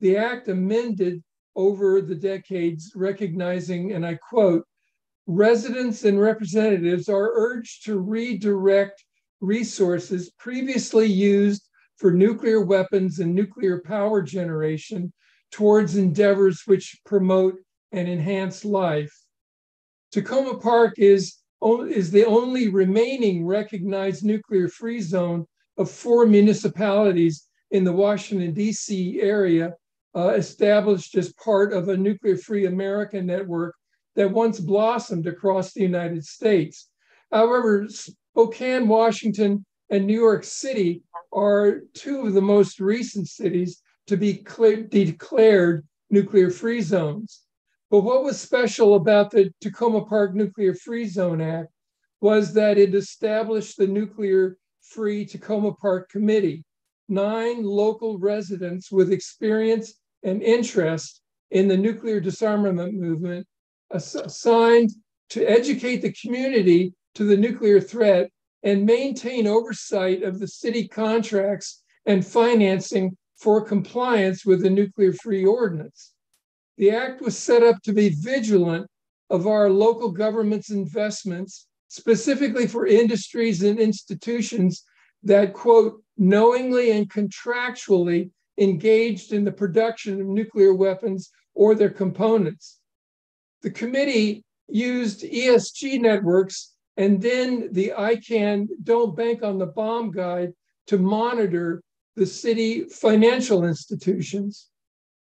The act amended over the decades, recognizing, and I quote, residents and representatives are urged to redirect resources previously used for nuclear weapons and nuclear power generation towards endeavors which promote and enhance life. Takoma Park is, is the only remaining recognized nuclear free zone of four municipalities in the Washington, D.C. area, uh, established as part of a nuclear free America network that once blossomed across the United States. However, Spokane, Washington, and New York City are two of the most recent cities to be declared nuclear free zones. But what was special about the Takoma Park Nuclear Free Zone Act was that it established the Nuclear Free Takoma Park Committee, nine local residents with experience and interest in the nuclear disarmament movement assigned to educate the community to the nuclear threat and maintain oversight of the city contracts and financing for compliance with the nuclear free ordinance. The act was set up to be vigilant of our local government's investments, specifically for industries and institutions that, quote, knowingly and contractually engaged in the production of nuclear weapons or their components. The committee used ESG networks and then the ICAN Don't Bank on the Bomb guide to monitor the city financial institutions.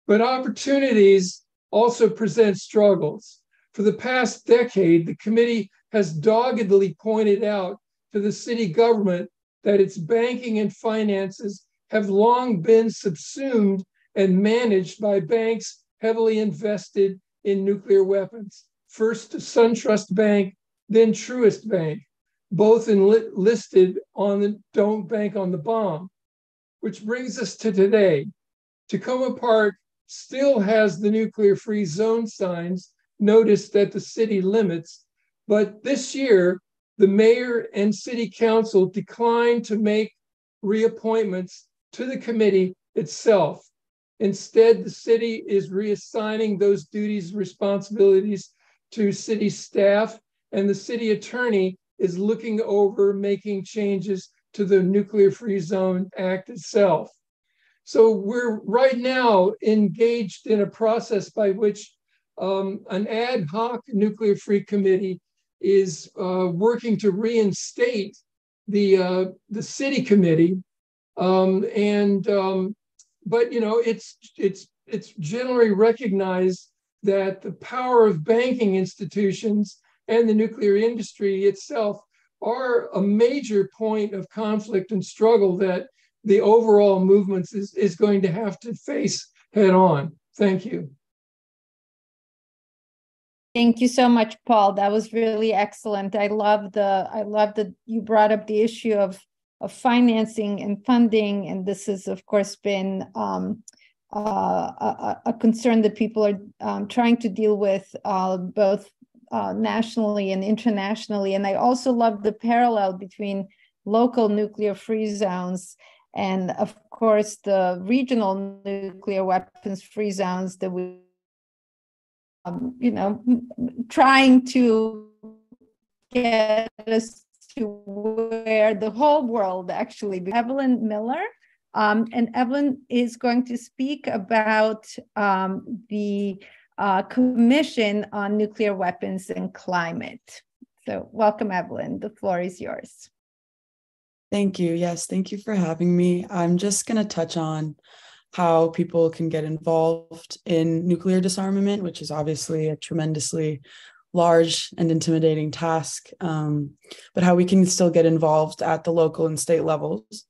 But opportunities also present struggles. For the past decade, the committee has doggedly pointed out to the city government that its banking and finances have long been subsumed and managed by banks heavily invested in nuclear weapons. First SunTrust Bank, then Truist Bank, both li- listed on the Don't Bank on the Bomb. Which brings us to today. Takoma Park still has the nuclear free zone signs noticed at the city limits, but this year, the mayor and city council declined to make reappointments to the committee itself. Instead, the city is reassigning those duties responsibilities to city staff, and the city attorney is looking over making changes to the Nuclear Free Zone Act itself. So we're right now engaged in a process by which um, an ad hoc nuclear free committee is uh, working to reinstate the uh, the city committee, um, and um, but you know it's it's it's generally recognized that the power of banking institutions and the nuclear industry itself are a major point of conflict and struggle that the overall movements is, is going to have to face head on. Thank you. Thank you so much, Paul. That was really excellent. I love the I love that you brought up the issue of of financing and funding, and this has of course been um, uh, a, a, concern that people are um, trying to deal with uh, both uh, nationally and internationally. And I also love the parallel between local nuclear free zones and of course the regional nuclear weapons free zones that we um, you know trying to get us to where the whole world actually evelyn miller um, and evelyn is going to speak about um, the uh, commission on nuclear weapons and climate so welcome evelyn the floor is yours Thank you. Yes, thank you for having me. I'm just going to touch on how people can get involved in nuclear disarmament, which is obviously a tremendously large and intimidating task, um, but how we can still get involved at the local and state levels.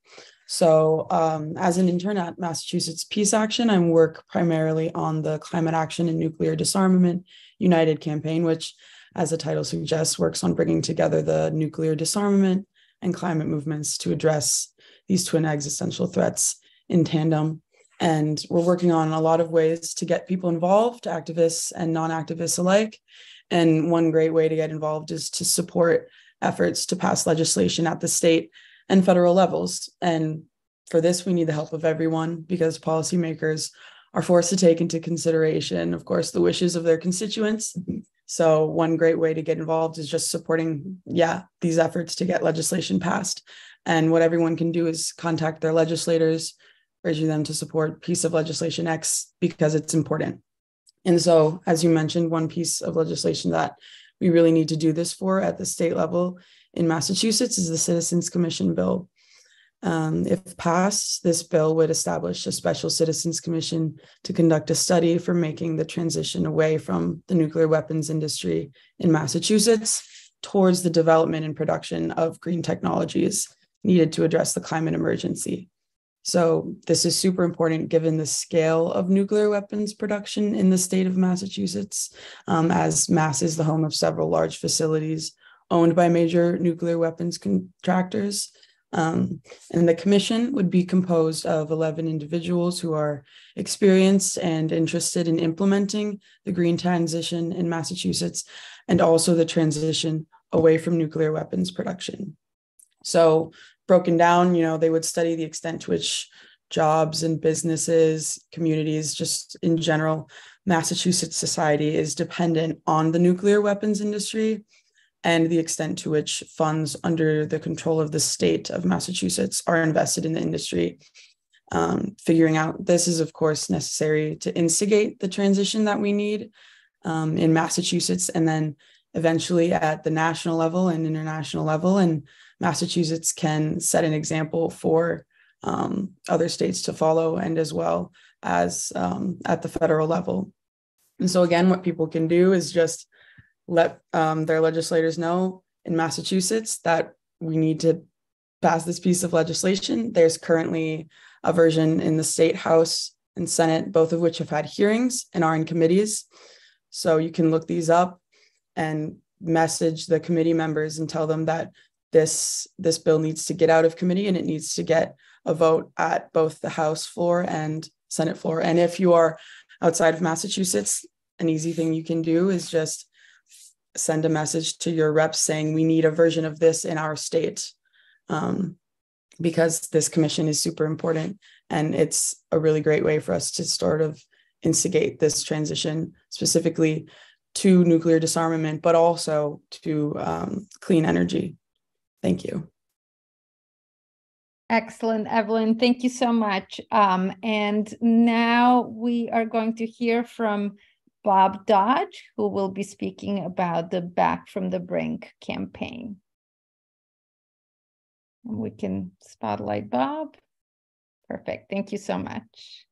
So, um, as an intern at Massachusetts Peace Action, I work primarily on the Climate Action and Nuclear Disarmament United campaign, which, as the title suggests, works on bringing together the nuclear disarmament and climate movements to address these twin existential threats in tandem. And we're working on a lot of ways to get people involved, activists and non activists alike. And one great way to get involved is to support efforts to pass legislation at the state and federal levels. And for this, we need the help of everyone because policymakers are forced to take into consideration, of course, the wishes of their constituents so one great way to get involved is just supporting, yeah, these efforts to get legislation passed. And what everyone can do is contact their legislators, urging them to support piece of legislation X because it's important. And so, as you mentioned, one piece of legislation that we really need to do this for at the state level in Massachusetts is the Citizens Commission bill. Um, if passed, this bill would establish a special citizens commission to conduct a study for making the transition away from the nuclear weapons industry in Massachusetts towards the development and production of green technologies needed to address the climate emergency. So, this is super important given the scale of nuclear weapons production in the state of Massachusetts, um, as Mass is the home of several large facilities owned by major nuclear weapons contractors um, and the commission would be composed of 11 individuals who are experienced and interested in implementing the green transition in Massachusetts and also the transition away from nuclear weapons production. So, broken down, you know, they would study the extent to which jobs and businesses, communities, just in general, Massachusetts society is dependent on the nuclear weapons industry and the extent to which funds under the control of the state of Massachusetts are invested in the industry. Um, figuring out this is, of course, necessary to instigate the transition that we need um, in Massachusetts and then eventually at the national level and international level. And Massachusetts can set an example for um, other states to follow and as well as um, at the federal level. And so, again, what people can do is just let um, their legislators know in Massachusetts that we need to pass this piece of legislation. There's currently a version in the state house and senate both of which have had hearings and are in committees so you can look these up and message the committee members and tell them that this this bill needs to get out of committee and it needs to get a vote at both the house floor and senate floor. And if you are outside of massachusetts an easy thing you can do is just send a message to your reps saying we need a version of this in our state um, because this commission is super important and it's a really great way for us to sort of instigate this transition specifically to nuclear disarmament but also to um, clean energy thank you Excellent, Evelyn. Thank you so much. Um, and now we are going to hear from Bob Dodge, who will be speaking about the Back from the Brink campaign. And we can spotlight Bob. Perfect. Thank you so much.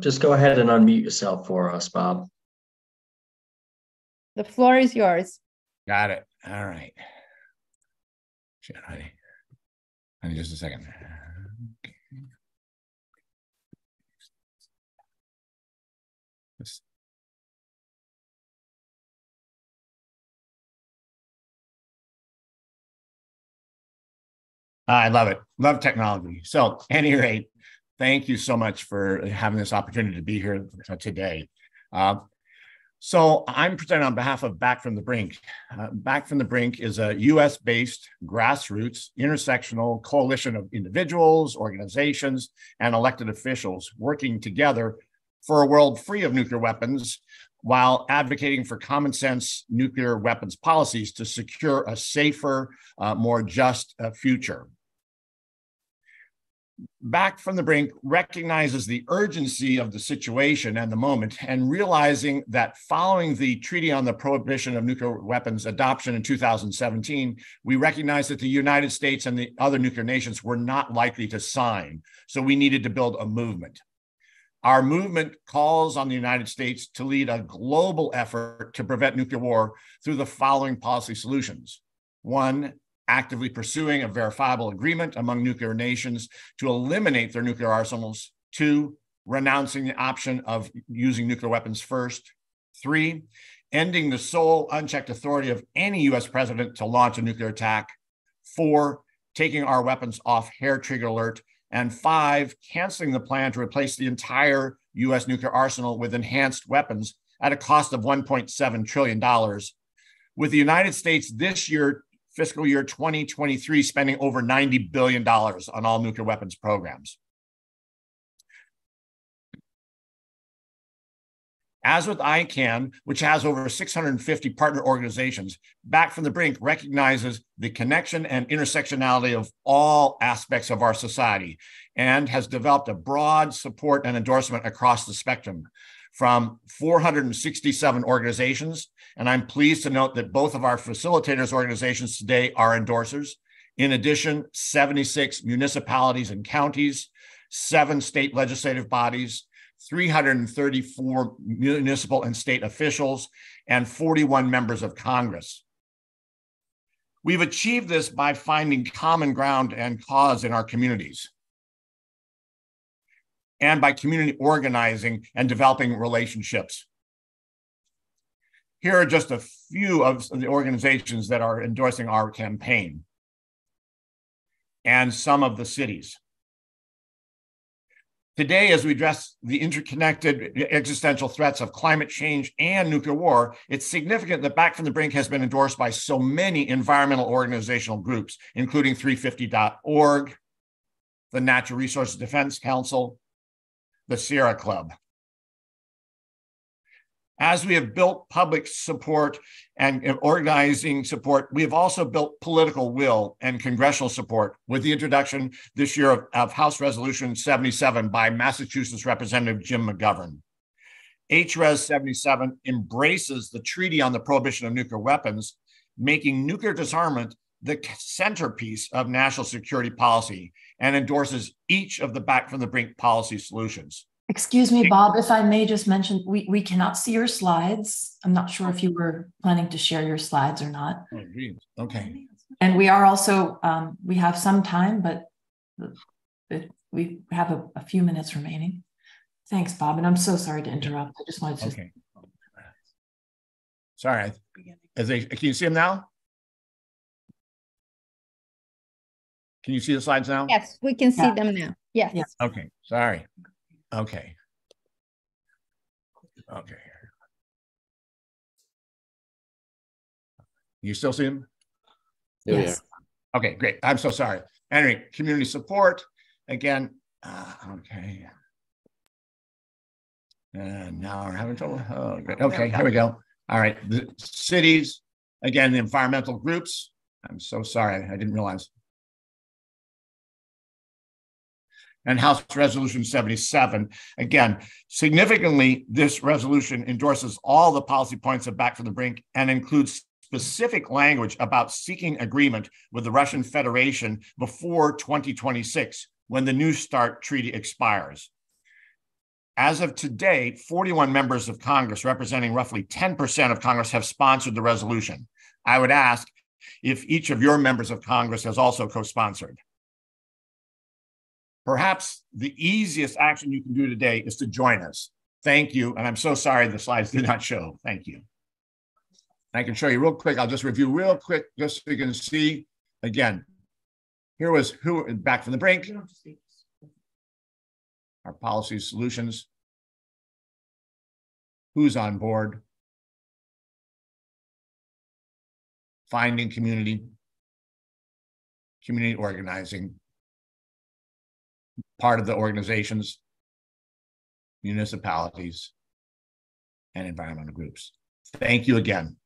Just go ahead and unmute yourself for us, Bob. The floor is yours. Got it. All right. Shit, honey. Honey, just a second. I love it. Love technology. So, any rate, thank you so much for having this opportunity to be here today. Uh, So I'm presenting on behalf of Back from the Brink. Uh, Back from the Brink is a US based grassroots intersectional coalition of individuals, organizations, and elected officials working together for a world free of nuclear weapons while advocating for common sense nuclear weapons policies to secure a safer, uh, more just uh, future back from the brink recognizes the urgency of the situation and the moment and realizing that following the treaty on the prohibition of nuclear weapons adoption in 2017 we recognized that the united states and the other nuclear nations were not likely to sign so we needed to build a movement our movement calls on the United States to lead a global effort to prevent nuclear war through the following policy solutions. One, actively pursuing a verifiable agreement among nuclear nations to eliminate their nuclear arsenals. Two, renouncing the option of using nuclear weapons first. Three, ending the sole unchecked authority of any US president to launch a nuclear attack. Four, taking our weapons off hair trigger alert. And five, canceling the plan to replace the entire US nuclear arsenal with enhanced weapons at a cost of $1.7 trillion. With the United States this year fiscal year 2023 spending over $90 billion on all nuclear weapons programs. As with ICAN, which has over 650 partner organizations, Back from the Brink recognizes the connection and intersectionality of all aspects of our society and has developed a broad support and endorsement across the spectrum from 467 organizations. And I'm pleased to note that both of our facilitators organizations today are endorsers. In addition, 76 municipalities and counties, seven state legislative bodies, 334 municipal and state officials, and 41 members of Congress. We've achieved this by finding common ground and cause in our communities and by community organizing and developing relationships. Here are just a few of the organizations that are endorsing our campaign and some of the cities. Today, as we address the interconnected existential threats of climate change and nuclear war, it's significant that Back from the Brink has been endorsed by so many environmental organizational groups, including 350.org, the Natural Resources Defense Council, the Sierra Club. As we have built public support and organizing support, we have also built political will and congressional support with the introduction this year of, of House Resolution 77 by Massachusetts Representative Jim McGovern. HRES 77 embraces the Treaty on the Prohibition of Nuclear Weapons, making nuclear disarmament the centerpiece of national security policy and endorses each of the back from the brink policy solutions. Excuse me, Bob, if I may just mention, we, we cannot see your slides. I'm not sure if you were planning to share your slides or not. Oh. Okay. And we are also, um, we have some time, but we have a, a, few minutes remaining. Thanks, Bob. And I'm so sorry to interrupt. I just wanted to. Okay. Sorry. As they, can you see them now? Can you see the slides now? Yes, we can see yeah. them now. Yes. yes. Okay, sorry. Okay. Okay. You still see them? Yes. Okay, great. I'm so sorry. Anyway, community support. Again, uh, okay. And now we're having trouble. Oh, great. Okay, here we go. All right. The cities, again, the environmental groups. I'm so sorry. I didn't realize. And House Resolution 77. Again, significantly, this resolution endorses all the policy points of Back from the Brink and includes specific language about seeking agreement with the Russian Federation before 2026, when the New START treaty expires. As of today, 41 members of Congress, representing roughly 10% of Congress, have sponsored the resolution. I would ask if each of your members of Congress has also co sponsored. Perhaps the easiest action you can do today is to join us. Thank you. And I'm so sorry the slides did not show. Thank you. I can show you real quick. I'll just review real quick just so you can see again. Here was who back from the brink. Our policy solutions. Who's on board? Finding community, community organizing, part of the organizations, municipalities, and environmental groups. Thank you again.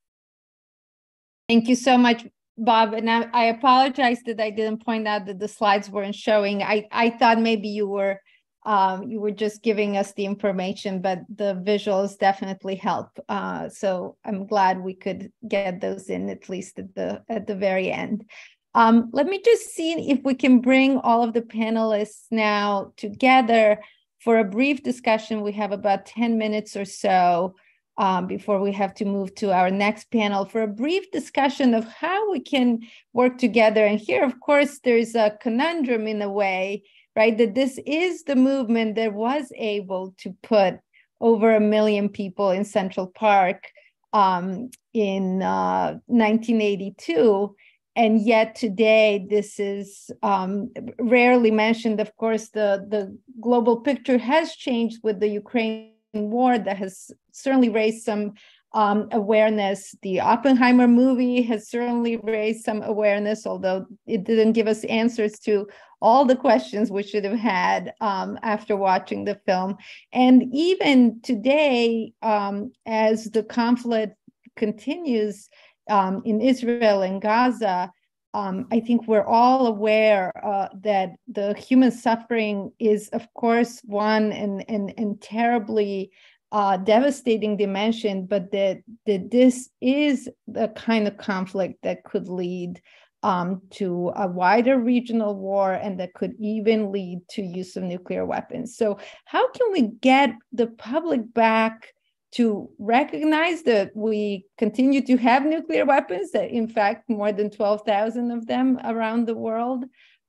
Thank you so much, Bob. And I, I apologize that I didn't point out that the slides weren't showing. I, I thought maybe you were um, you were just giving us the information, but the visuals definitely help. Uh, so I'm glad we could get those in at least at the at the very end. Um, let me just see if we can bring all of the panelists now together for a brief discussion. We have about 10 minutes or so um, before we have to move to our next panel for a brief discussion of how we can work together. And here, of course, there's a conundrum in a way, right? That this is the movement that was able to put over a million people in Central Park um, in uh, 1982 and yet today this is um, rarely mentioned of course the, the global picture has changed with the ukraine war that has certainly raised some um, awareness. The Oppenheimer movie has certainly raised some awareness, although it didn't give us answers to all the questions we should have had um, after watching the film. And even today, um, as the conflict continues um, in Israel and Gaza, um, I think we're all aware uh, that the human suffering is, of course, one and and, and terribly uh, devastating dimension, but that that this is the kind of conflict that could lead um, to a wider regional war and that could even lead to use of nuclear weapons. So, how can we get the public back? To recognize that we continue to have nuclear weapons, that in fact, more than 12,000 of them around the world,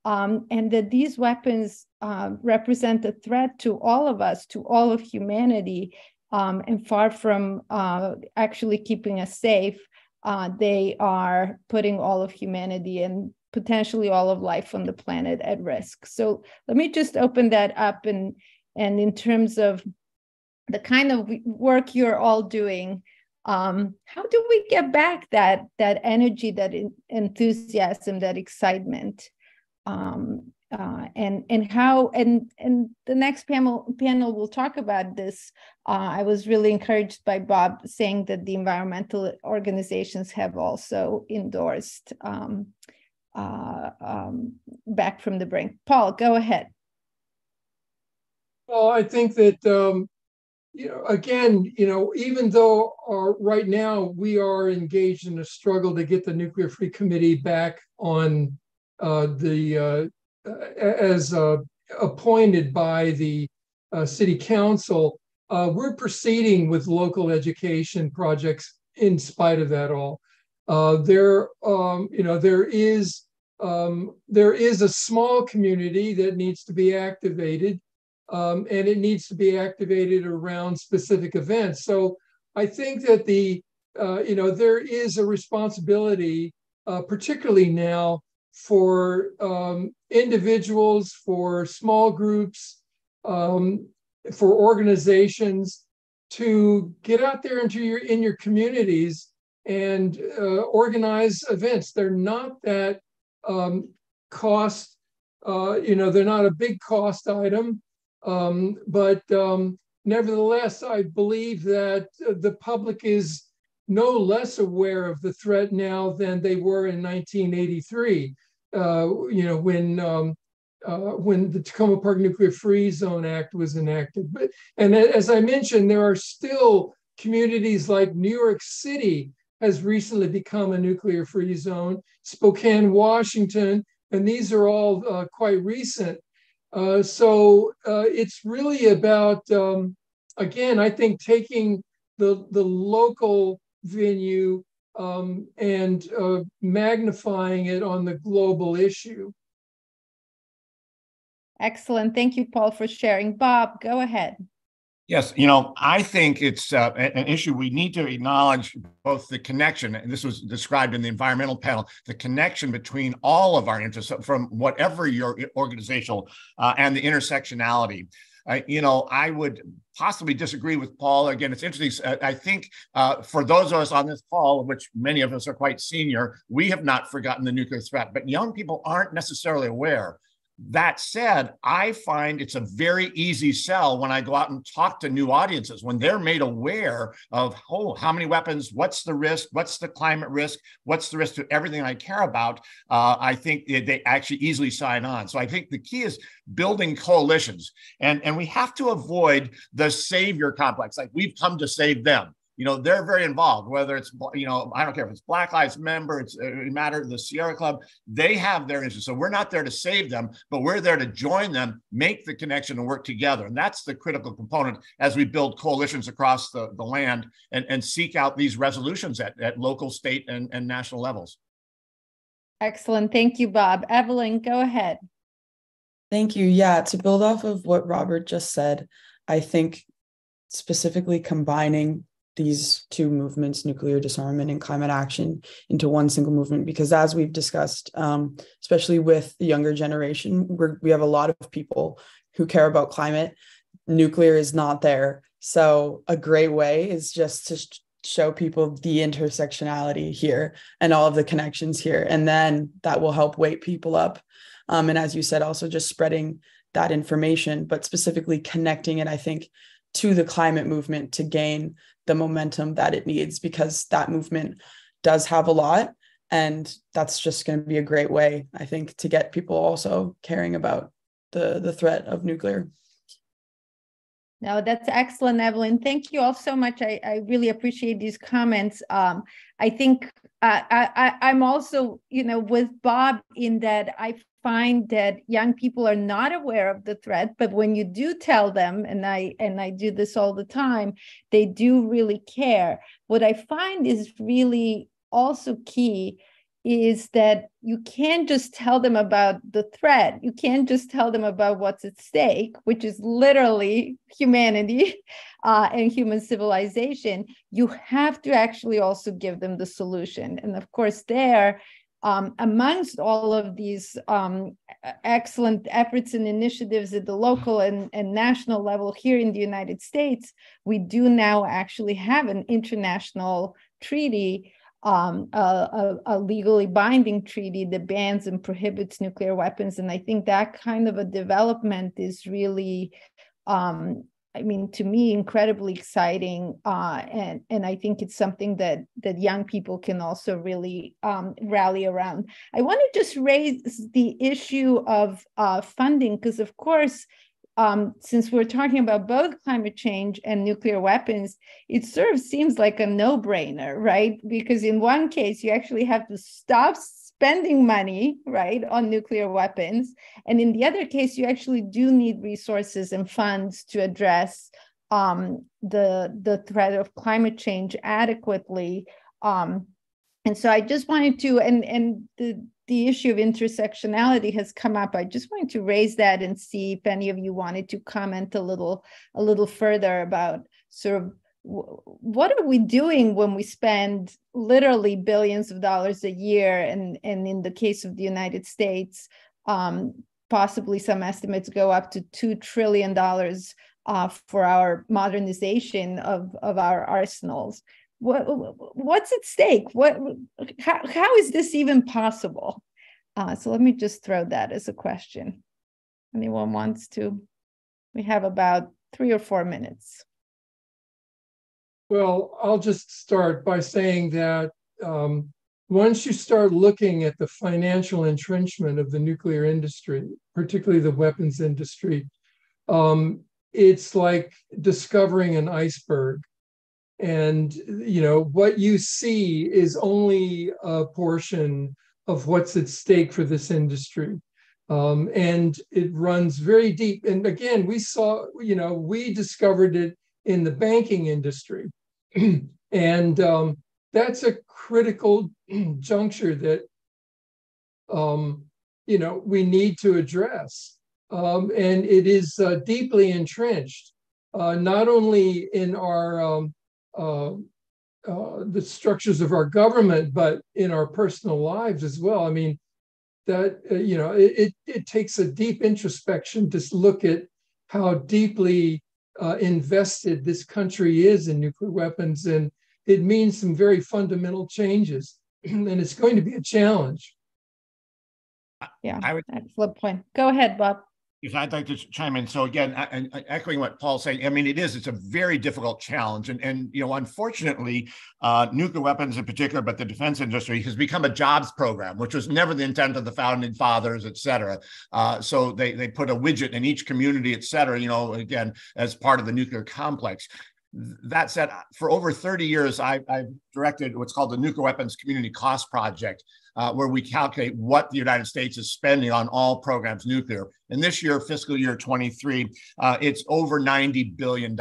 um, and that these weapons uh, represent a threat to all of us, to all of humanity, um, and far from uh, actually keeping us safe, uh, they are putting all of humanity and potentially all of life on the planet at risk. So let me just open that up and and in terms of the kind of work you're all doing um, how do we get back that that energy that enthusiasm that excitement? Um, uh, and and how and and the next panel panel will talk about this. Uh, i was really encouraged by bob saying that the environmental organizations have also endorsed um, uh, um, back from the brink. Paul go ahead. Well i think that um, you know, again, you know, even though our, right now we are engaged in a struggle to get the Nuclear Free Committee back on uh, the uh, as uh, appointed by the uh, City Council, uh, we're proceeding with local education projects in spite of that all. Uh, there, um, you know, there is um, there is a small community that needs to be activated um, and it needs to be activated around specific events. So I think that the uh, you know there is a responsibility, uh, particularly now, for um, individuals, for small groups, um, for organizations to get out there into your in your communities and uh, organize events. They're not that um, cost. Uh, you know, they're not a big cost item. Um, but um, nevertheless, I believe that the public is no less aware of the threat now than they were in 1983. Uh, you know, when um, uh, when the Takoma Park Nuclear Free Zone Act was enacted. But and as I mentioned, there are still communities like New York City has recently become a nuclear free zone, Spokane, Washington, and these are all uh, quite recent. Uh, so uh, it's really about, um, again, I think taking the, the local venue um, and uh, magnifying it on the global issue. Excellent. Thank you, Paul, for sharing. Bob, go ahead. Yes, you know, I think it's uh, an issue we need to acknowledge both the connection, and this was described in the environmental panel, the connection between all of our interests from whatever your organizational uh, and the intersectionality. I, you know, I would possibly disagree with Paul. Again, it's interesting. Uh, I think uh, for those of us on this call, which many of us are quite senior, we have not forgotten the nuclear threat, but young people aren't necessarily aware. That said, I find it's a very easy sell when I go out and talk to new audiences, when they're made aware of, oh, how many weapons, what's the risk, what's the climate risk, what's the risk to everything I care about. Uh, I think they actually easily sign on. So I think the key is building coalitions. And, and we have to avoid the savior complex, like we've come to save them you know they're very involved whether it's you know i don't care if it's black lives member it's uh, it matter the sierra club they have their interests so we're not there to save them but we're there to join them make the connection and work together. And that's the critical component as we build coalitions across the, the land and, and seek out these resolutions at, at local state and, and national levels. Excellent. Thank you bob. Evelyn go ahead. Thank you. Yeah to build off of what robert just said i think specifically combining these two movements, nuclear disarmament and climate action, into one single movement. Because as we've discussed, um, especially with the younger generation, we have a lot of people who care about climate. Nuclear is not there. So a great way is just to show people the intersectionality here and all of the connections here. And then that will help wake people up. Um, and as you said, also just spreading that information, but specifically connecting it, I think, to the climate movement to gain the momentum that it needs because that movement does have a lot and that's just going to be a great way i think to get people also caring about the the threat of nuclear no, that's excellent, Evelyn. Thank you all so much. I, I really appreciate these comments. Um, I think uh, I, I, I'm also, you know, with Bob in that I find that young people are not aware of the threat but when you do tell them and i and i do this all the time they do really care. What i find is really also key is that you can't just tell them about the threat. You can't just tell them about what's at stake which is literally humanity <laughs> uh, and human civilization. You have to actually also give them the solution. And of course there um, amongst all of these um, excellent efforts and initiatives at the local and, and national level here in the United States, we do now actually have an international treaty, um, a, a, a, legally binding treaty that bans and prohibits nuclear weapons. And I think that kind of a development is really um, I mean, to me, incredibly exciting, uh, and and I think it's something that that young people can also really um, rally around. I want to just raise the issue of uh, funding because, of course, um, since we're talking about both climate change and nuclear weapons, it sort of seems like a no-brainer, right? Because in one case, you actually have to stop spending money, right, on nuclear weapons. And in the other case, you actually do need resources and funds to address um, the, the threat of climate change adequately. Um, and so I just wanted to, and, and the, the issue of intersectionality has come up. I just wanted to raise that and see if any of you wanted to comment a little, a little further about sort of what are we doing when we spend literally billions of dollars a year and and in the case of the united states um, possibly some estimates go up to two trillion dollars uh, for our modernization of of our arsenals? What what's at stake? What how, how is this even possible? Uh, so let me just throw that as a question. Anyone wants to? We have about three or four minutes well, I'll just start by saying that um, once you start looking at the financial entrenchment of the nuclear industry, particularly the weapons industry, um, it's like discovering an iceberg. And you know what you see is only a portion of what's at stake for this industry. Um, and it runs very deep. And again, we saw, you know, we discovered it in the banking industry. <clears throat> and um, that's a critical <clears throat> juncture that um, you know we need to address, um, and it is uh, deeply entrenched, uh, not only in our um, uh, uh, the structures of our government, but in our personal lives as well. I mean, that uh, you know, it, it, it takes a deep introspection to look at how deeply uh, invested this country is in nuclear weapons, and it means some very fundamental changes, <clears throat> and it's going to be a challenge. Yeah, I would, excellent point. Go ahead, Bob. If I'd like to chime in. So again, I, I, echoing what Paul's saying, I mean, it is, it's a very difficult challenge. And, and you know, unfortunately, uh, nuclear weapons in particular, but the defense industry has become a jobs program, which was never the intent of the founding fathers, et cetera. Uh, so they, they put a widget in each community, et cetera, you know, again, as part of the nuclear complex that said, for over 30 years, I, have directed what's called the Nuclear Weapons Community Cost Project, uh, where we calculate what the United States is spending on all programs nuclear. And this year, fiscal year 23, uh, it's over $90 billion.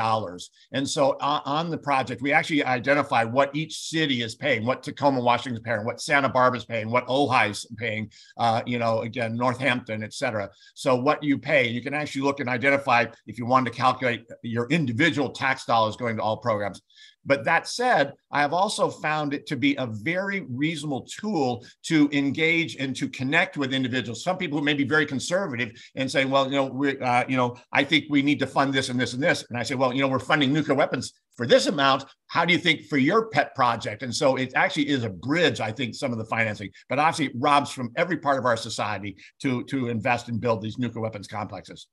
And so on the project, we actually identify what each city is paying, what Tacoma, Washington is paying, what Santa Barbara is paying, what Ojai is paying, uh, you know, again, Northampton, et cetera. So what you pay, you can actually look and identify if you want to calculate your individual tax dollars going to all programs. But that said, I have also found it to be a very reasonable tool to engage and to connect with individuals. Some people who may be very conservative and say, well, you know, we, uh, you know, I think we need to fund this and this and this. And I say, well, you know, we're funding nuclear weapons for this amount. How do you think for your pet project? And so it actually is a bridge, I think, some of the financing, but obviously it robs from every part of our society to to invest and build these nuclear weapons complexes.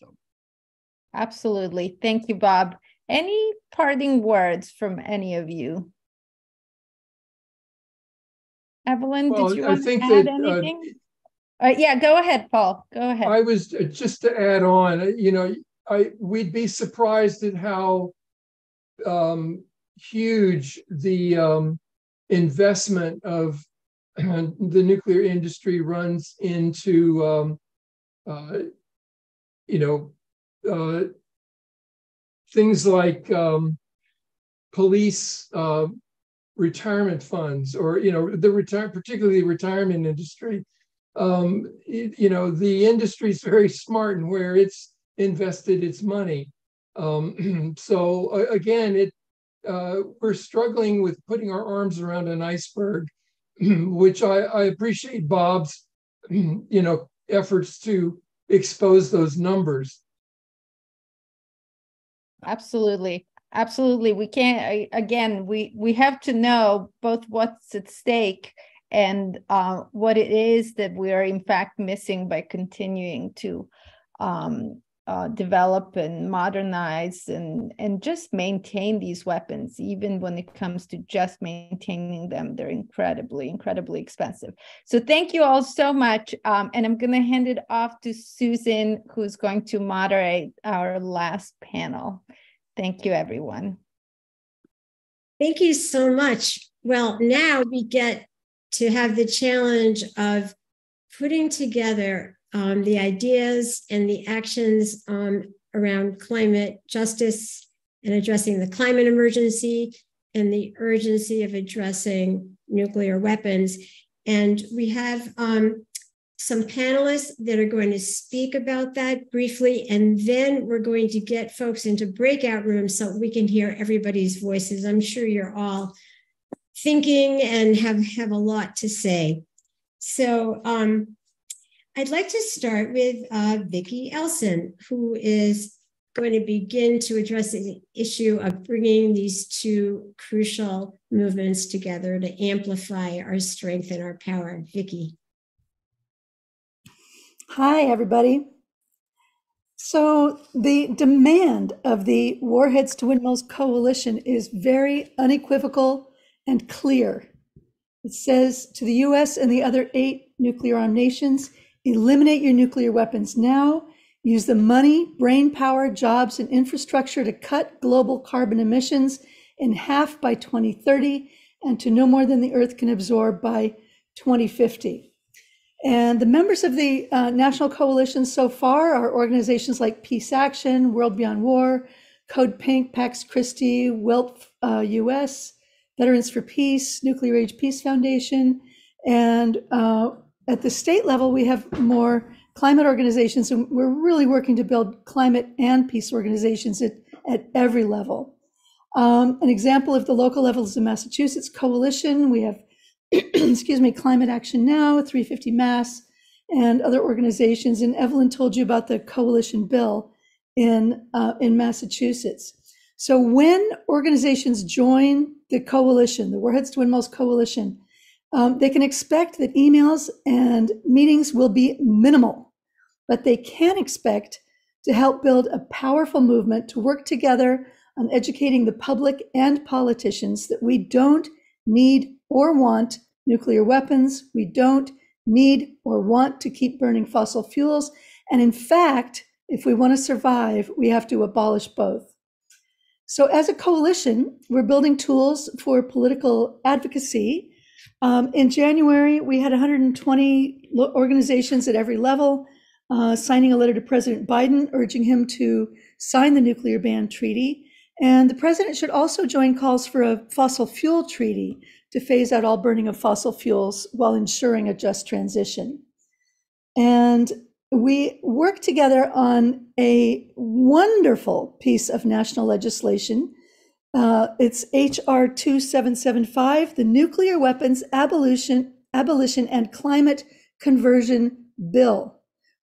So. Absolutely. Thank you, Bob. Any parting words from any of you? Evelyn, well, did you want to add that, uh, anything? Uh, uh, yeah, go ahead, Paul. Go ahead. I was uh, just to add on. Uh, you know, I we'd be surprised at how um, huge the um, investment of <clears throat> the nuclear industry runs into, um, uh, you know, uh, things like um, police uh, retirement funds or you know the retire particularly the retirement industry. Um, it, you know the industry is very smart in where it's invested its money. Um, <clears throat> so uh, again it uh, we're struggling with putting our arms around an iceberg <clears throat> which I, I appreciate bob's <clears throat> you know efforts to expose those numbers absolutely. Absolutely. We can't again we we have to know both what's at stake and uh, what it is that we are in fact missing by continuing to um, uh, develop and modernize and and just maintain these weapons even when it comes to just maintaining them they're incredibly incredibly expensive. So thank you all so much. Um, and i'm going to hand it off to susan who's going to moderate our last panel. Thank you everyone. Thank you so much. Well now we get to have the challenge of putting together um, the ideas and the actions um, around climate justice and addressing the climate emergency and the urgency of addressing nuclear weapons. And we have um, some panelists that are going to speak about that briefly, and then we're going to get folks into breakout rooms so we can hear everybody's voices. I'm sure you're all thinking and have, have a lot to say. So um, I'd like to start with uh, Vicki Elson, who is going to begin to address the issue of bringing these two crucial movements together to amplify our strength and our power. Vicki. Hi, everybody. So, the demand of the Warheads to Windmills Coalition is very unequivocal and clear. It says to the US and the other eight nuclear armed nations Eliminate your nuclear weapons now. Use the money, brain power, jobs, and infrastructure to cut global carbon emissions in half by 2030 and to no more than the Earth can absorb by 2050. And the members of the uh, National Coalition so far are organizations like Peace Action, World Beyond War, Code Pink, Pax Christi, WILPF uh, US, Veterans for Peace, Nuclear Age Peace Foundation, and uh, at the state level, we have more climate organizations, and we're really working to build climate and peace organizations at, at every level. Um, an example of the local levels of Massachusetts Coalition, we have, <clears throat> excuse me, Climate Action Now, 350 Mass, and other organizations. And Evelyn told you about the coalition bill. in, uh, in Massachusetts. So when organizations join the coalition, the Warheads to Windmills Coalition, um, they can expect that emails and meetings will be minimal, but they can expect to help build a powerful movement to work together on educating the public and politicians that we don't need or want nuclear weapons. We don't need or want to keep burning fossil fuels. And in fact, if we want to survive, we have to abolish both. So, as a coalition, we're building tools for political advocacy. Um, in January, we had 120 organizations at every level uh, signing a letter to President Biden urging him to sign the nuclear ban treaty. And the president should also join calls for a fossil fuel treaty to phase out all burning of fossil fuels while ensuring a just transition. And we work together on a wonderful piece of national legislation. Uh, it's HR 2775, the Nuclear Weapons Abolition, Abolition and Climate Conversion Bill,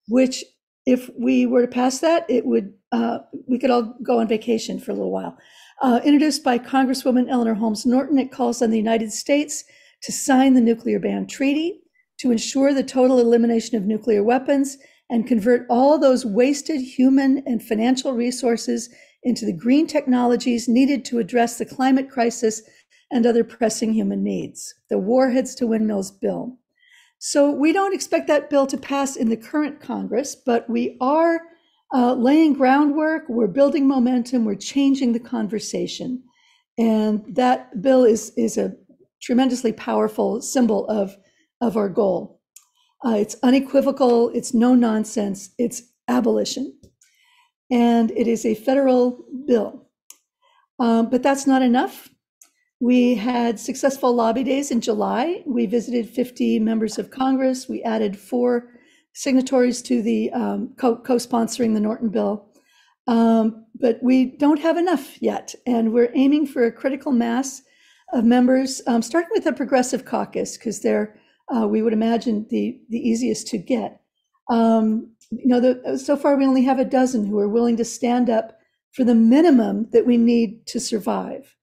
which, if we were to pass that, it would uh, we could all go on vacation for a little while. Uh, introduced by Congresswoman Eleanor Holmes Norton, it calls on the United States to sign the nuclear ban treaty to ensure the total elimination of nuclear weapons and convert all those wasted human and financial resources into the green technologies needed to address the climate crisis and other pressing human needs. The Warheads to Windmills bill. So we don't expect that bill to pass in the current Congress, but we are uh, laying groundwork, we're building momentum, we're changing the conversation. And that bill is, is a tremendously powerful symbol of, of our goal. Uh, it's unequivocal, it's no nonsense, it's abolition. And it is a federal bill. Um, but that's not enough. We had successful lobby days in July. We visited 50 members of Congress. We added four signatories to the um, co- co-sponsoring the Norton bill. Um, but we don't have enough yet, and we're aiming for a critical mass of members, um, starting with the Progressive Caucus, because they're uh, we would imagine the the easiest to get. Um, you know, the, so far we only have a dozen who are willing to stand up for the minimum that we need to survive.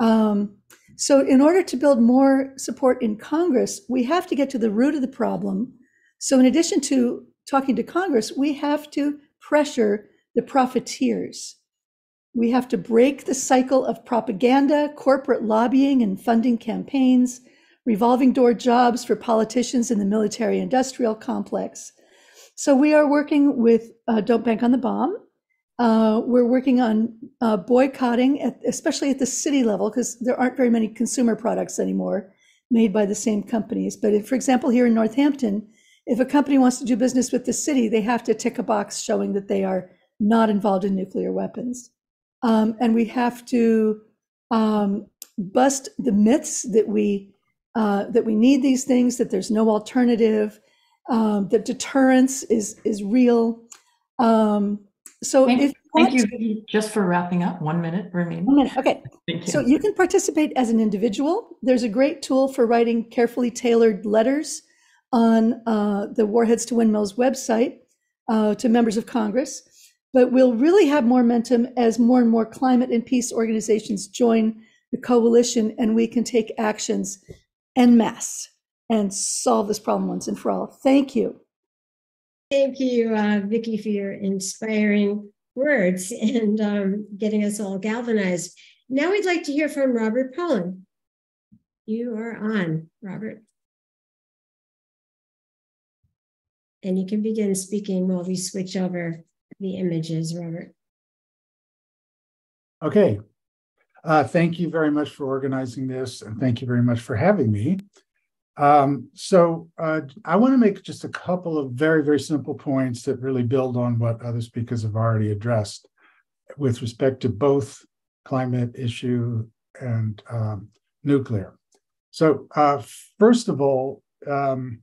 Um, so, in order to build more support in Congress, we have to get to the root of the problem so, in addition to talking to Congress, we have to pressure the profiteers. We have to break the cycle of propaganda, corporate lobbying, and funding campaigns, revolving door jobs for politicians in the military industrial complex. So, we are working with uh, Don't Bank on the Bomb. Uh, we're working on uh, boycotting, at, especially at the city level, because there aren't very many consumer products anymore made by the same companies. But if, for example, here in Northampton, if a company wants to do business with the city, they have to tick a box showing that they are not involved in nuclear weapons. Um, and we have to um, bust the myths that we uh, that we need these things, that there's no alternative, um, that deterrence is is real. Um, so thank, if thank you, to, just for wrapping up. One minute remaining. One minute. Okay. <laughs> You. So you can participate as an individual. There's a great tool for writing carefully tailored letters on uh, the Warheads to Windmills website uh, to members of Congress. But we'll really have more momentum as more and more climate and peace organizations join the coalition and we can take actions en masse and solve this problem once and for all. Thank you. Thank you, uh, Vicki, for your inspiring words and um, getting us all galvanized. Now we'd like to hear from Robert Pollin. You are on, Robert. And you can begin speaking while we switch over the images, Robert. Okay. Uh, thank you very much for organizing this, and thank you very much for having me. Um, so uh, I want to make just a couple of very, very simple points that really build on what other speakers have already addressed with respect to both climate issue and um, nuclear. So uh, first of all, um,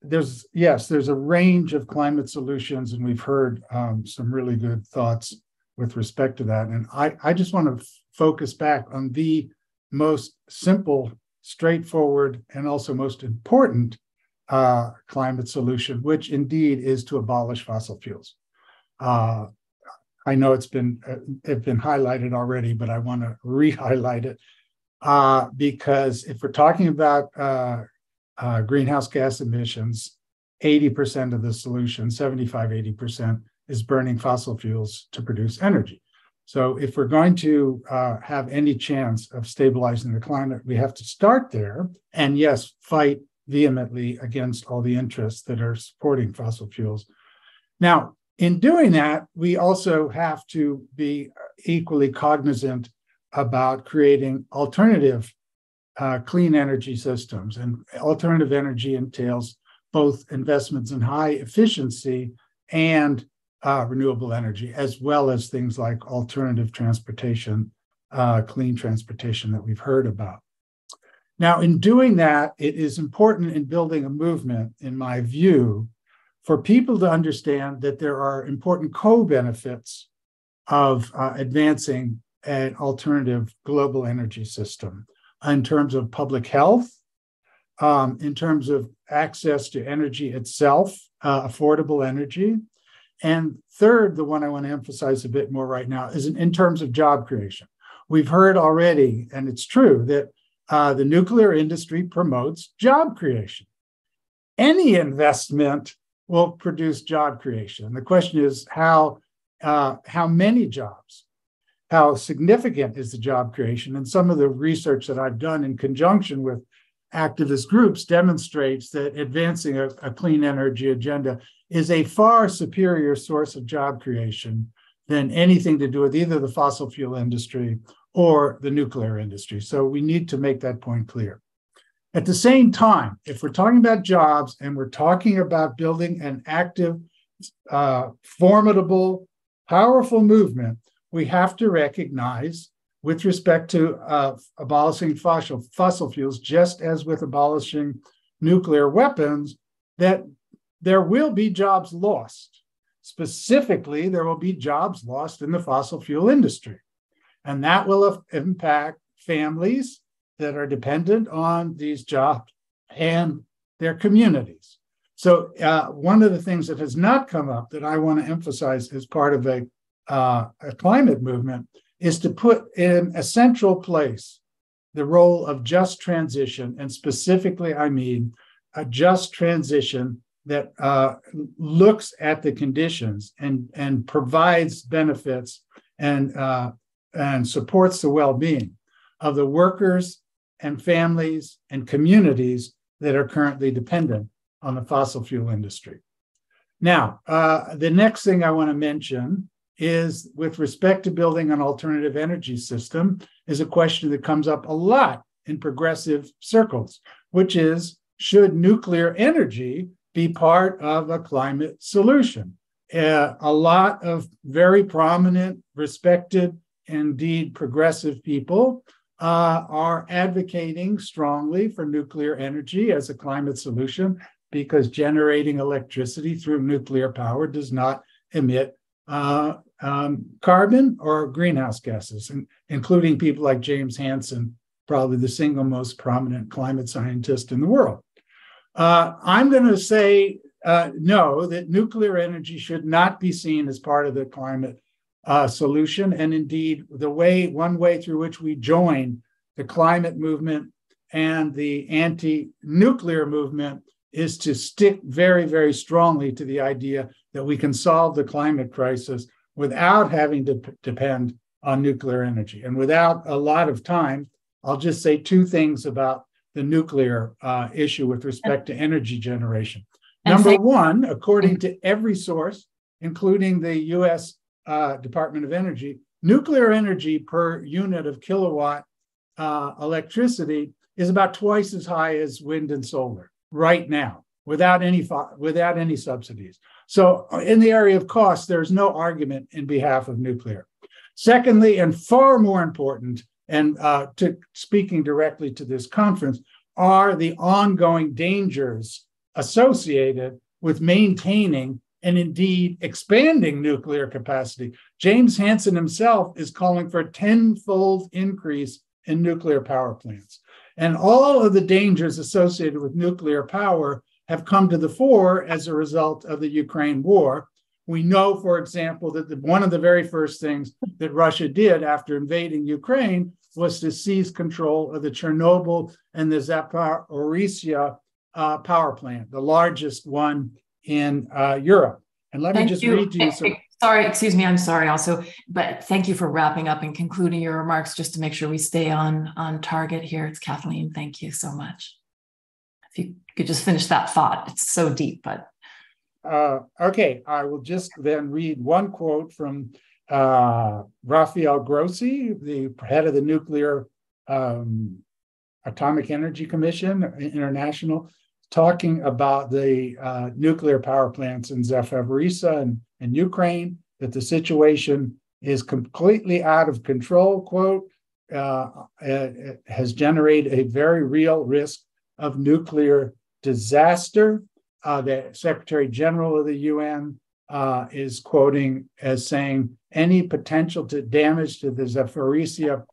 there's yes, there's a range of climate solutions, and we've heard um, some really good thoughts with respect to that. And I, I just want to focus back on the most simple, straightforward, and also most important uh, climate solution, which indeed is to abolish fossil fuels. Uh, I know it's been uh, it's been highlighted already, but I want to re-highlight it uh, because if we're talking about uh, uh greenhouse gas emissions, 80% of the solution, 75, 80%, is burning fossil fuels to produce energy. So if we're going to uh, have any chance of stabilizing the climate, we have to start there. And yes, fight vehemently against all the interests that are supporting fossil fuels. Now, in doing that, we also have to be equally cognizant about creating alternative uh, clean energy systems. And alternative energy entails both investments in high efficiency and uh, renewable energy, as well as things like alternative transportation, uh, clean transportation that we've heard about. Now, in doing that, it is important in building a movement, in my view, for people to understand that there are important co benefits of uh, advancing an alternative global energy system in terms of public health, um, in terms of access to energy itself, uh, affordable energy. And third, the one I want to emphasize a bit more right now is in, in terms of job creation. We've heard already, and it's true, that uh, the nuclear industry promotes job creation. Any investment will produce job creation. The question is how, uh, how many jobs? How significant is the job creation? And some of the research that I've done in conjunction with activist groups demonstrates that advancing a, a, clean energy agenda is a far superior source of job creation than anything to do with either the fossil fuel industry or the nuclear industry. So we need to make that point clear. At the same time, if we're talking about jobs and we're talking about building an active, uh, formidable, powerful movement, we have to recognize with respect to uh, abolishing fossil, fossil fuels, just as with abolishing nuclear weapons, that there will be jobs lost. Specifically, there will be jobs lost in the fossil fuel industry. And that will impact families that are dependent on these jobs and their communities. So, uh, one of the things that has not come up that I want to emphasize as part of a, uh, a climate movement is to put in a central place the role of just transition. And specifically, I mean a just transition that uh, looks at the conditions and, and provides benefits and, uh, and supports the well being of the workers and families and communities that are currently dependent on the fossil fuel industry. Now, uh, the next thing I want to mention is with respect to building an alternative energy system is a question that comes up a lot in progressive circles, which is should nuclear energy be part of a climate solution? Uh, a lot of very prominent, respected, indeed progressive people uh, are advocating strongly for nuclear energy as a climate solution because generating electricity through nuclear power does not emit uh, um, carbon or greenhouse gases, and including people like James Hansen, probably the single most prominent climate scientist in the world. Uh, I'm going to say uh, no, that nuclear energy should not be seen as part of the climate uh, solution. And indeed, the way, one way through which we join the climate movement and the anti nuclear movement is to stick very, very strongly to the idea that we can solve the climate crisis without having to p- depend on nuclear energy. And without a lot of time, I'll just say two things about the nuclear uh, issue with respect to energy generation. Number one, according to every source, including the US uh, Department of Energy, nuclear energy per unit of kilowatt uh, electricity is about twice as high as wind and solar right now without any without any subsidies. So uh, in the area of cost, there's no argument in behalf of nuclear. Secondly, and far more important, and uh, to speaking directly to this conference, are the ongoing dangers associated with maintaining and indeed expanding nuclear capacity. James Hansen himself is calling for a tenfold increase in nuclear power plants. And all of the dangers associated with nuclear power have come to the fore as a result of the Ukraine war, We know, for example, that the, one of the very first things that Russia did after invading Ukraine was to seize control of the Chernobyl and the Zaporizhia uh, power plant, the largest one in uh, Europe. And let thank me just you. read to you some. Sorry, excuse me. I'm sorry also, but thank you for wrapping up and concluding your remarks just to make sure we stay on on target here. It's Kathleen. Thank you so much. If you could just finish that thought, it's so deep, but. Uh, okay, I will just then read one quote from uh, Rafael Grossi, the head of the Nuclear um, Atomic Energy Commission International, talking about the uh, nuclear power plants in Zaporizhia and, and Ukraine, that the situation is completely out of control, quote, uh, has generated a very real risk of nuclear disaster. Uh, the Secretary General of the UN uh, is quoting as saying any potential to damage to the Zaporizhia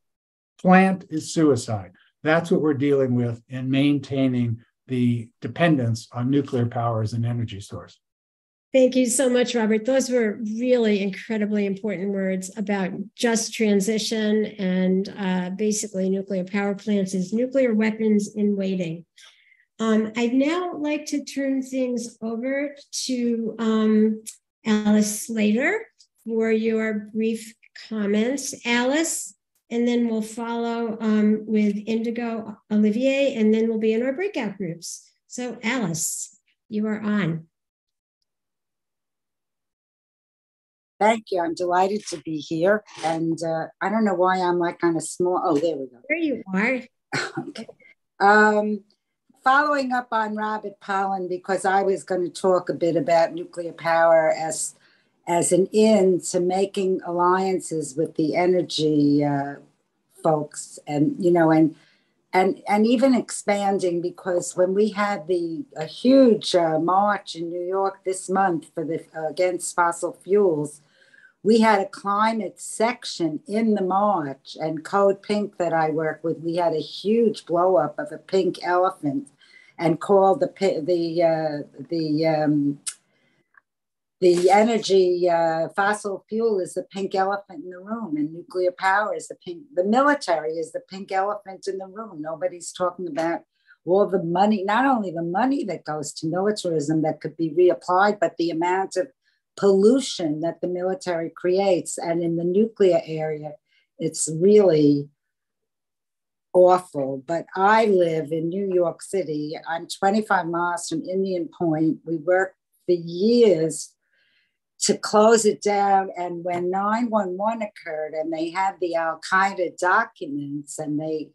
plant is suicide. That's what we're dealing with in maintaining the dependence on nuclear power as an energy source. Thank you so much, Robert. Those were really incredibly important words about just transition and uh, basically nuclear power plants as nuclear weapons in waiting. Um, I'd now like to turn things over to um, Alice Slater for your brief comments. Alice, and then we'll follow um, with Indigo Olivier, and then we'll be in our breakout groups. So, Alice, you are on. Thank you. I'm delighted to be here. And uh, I don't know why I'm like kind of small. Oh, there we go. There you are. <laughs> okay. Um, following up on Robert Pollin, because I was going to talk a bit about nuclear power as as an in to making alliances with the energy uh, folks and you know and and and even expanding because when we had the a huge uh, march in New York this month for the uh, against fossil fuels we had a climate section in the march and code pink that i work with we had a huge blow up of a pink elephant and called the the uh, the um, the energy uh, fossil fuel is the pink elephant in the room and nuclear power is the pink the military is the pink elephant in the room. Nobody's talking about all the money not only the money that goes to militarism that could be reapplied but the amount of pollution that the military creates and in the nuclear area it's really awful but i live in new york city i'm 25 miles from indian point we worked for years to close it down. And when 911 occurred and they had the Al Qaeda documents and they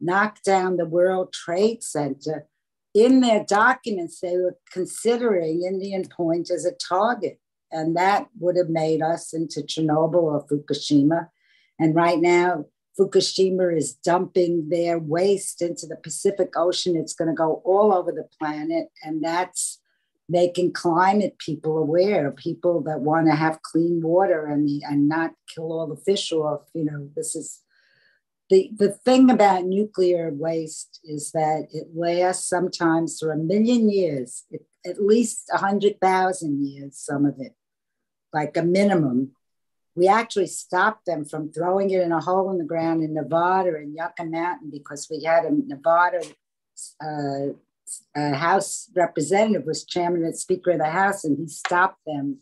knocked down the World Trade Center, in their documents, they were considering Indian Point as a target. And that would have made us into Chernobyl or Fukushima. And right now, Fukushima is dumping their waste into the Pacific Ocean. It's going to go all over the planet. And that's making climate people aware, people that want to have clean water and the, and not kill all the fish off. You know, this is the the thing about nuclear waste is that it lasts sometimes for a million years, it, at least a hundred thousand years. Some of it, like a minimum. We actually stopped them from throwing it in a hole in the ground in Nevada and Yucca Mountain because we had a Nevada uh, uh, House representative was chairman and speaker of the House, and he stopped them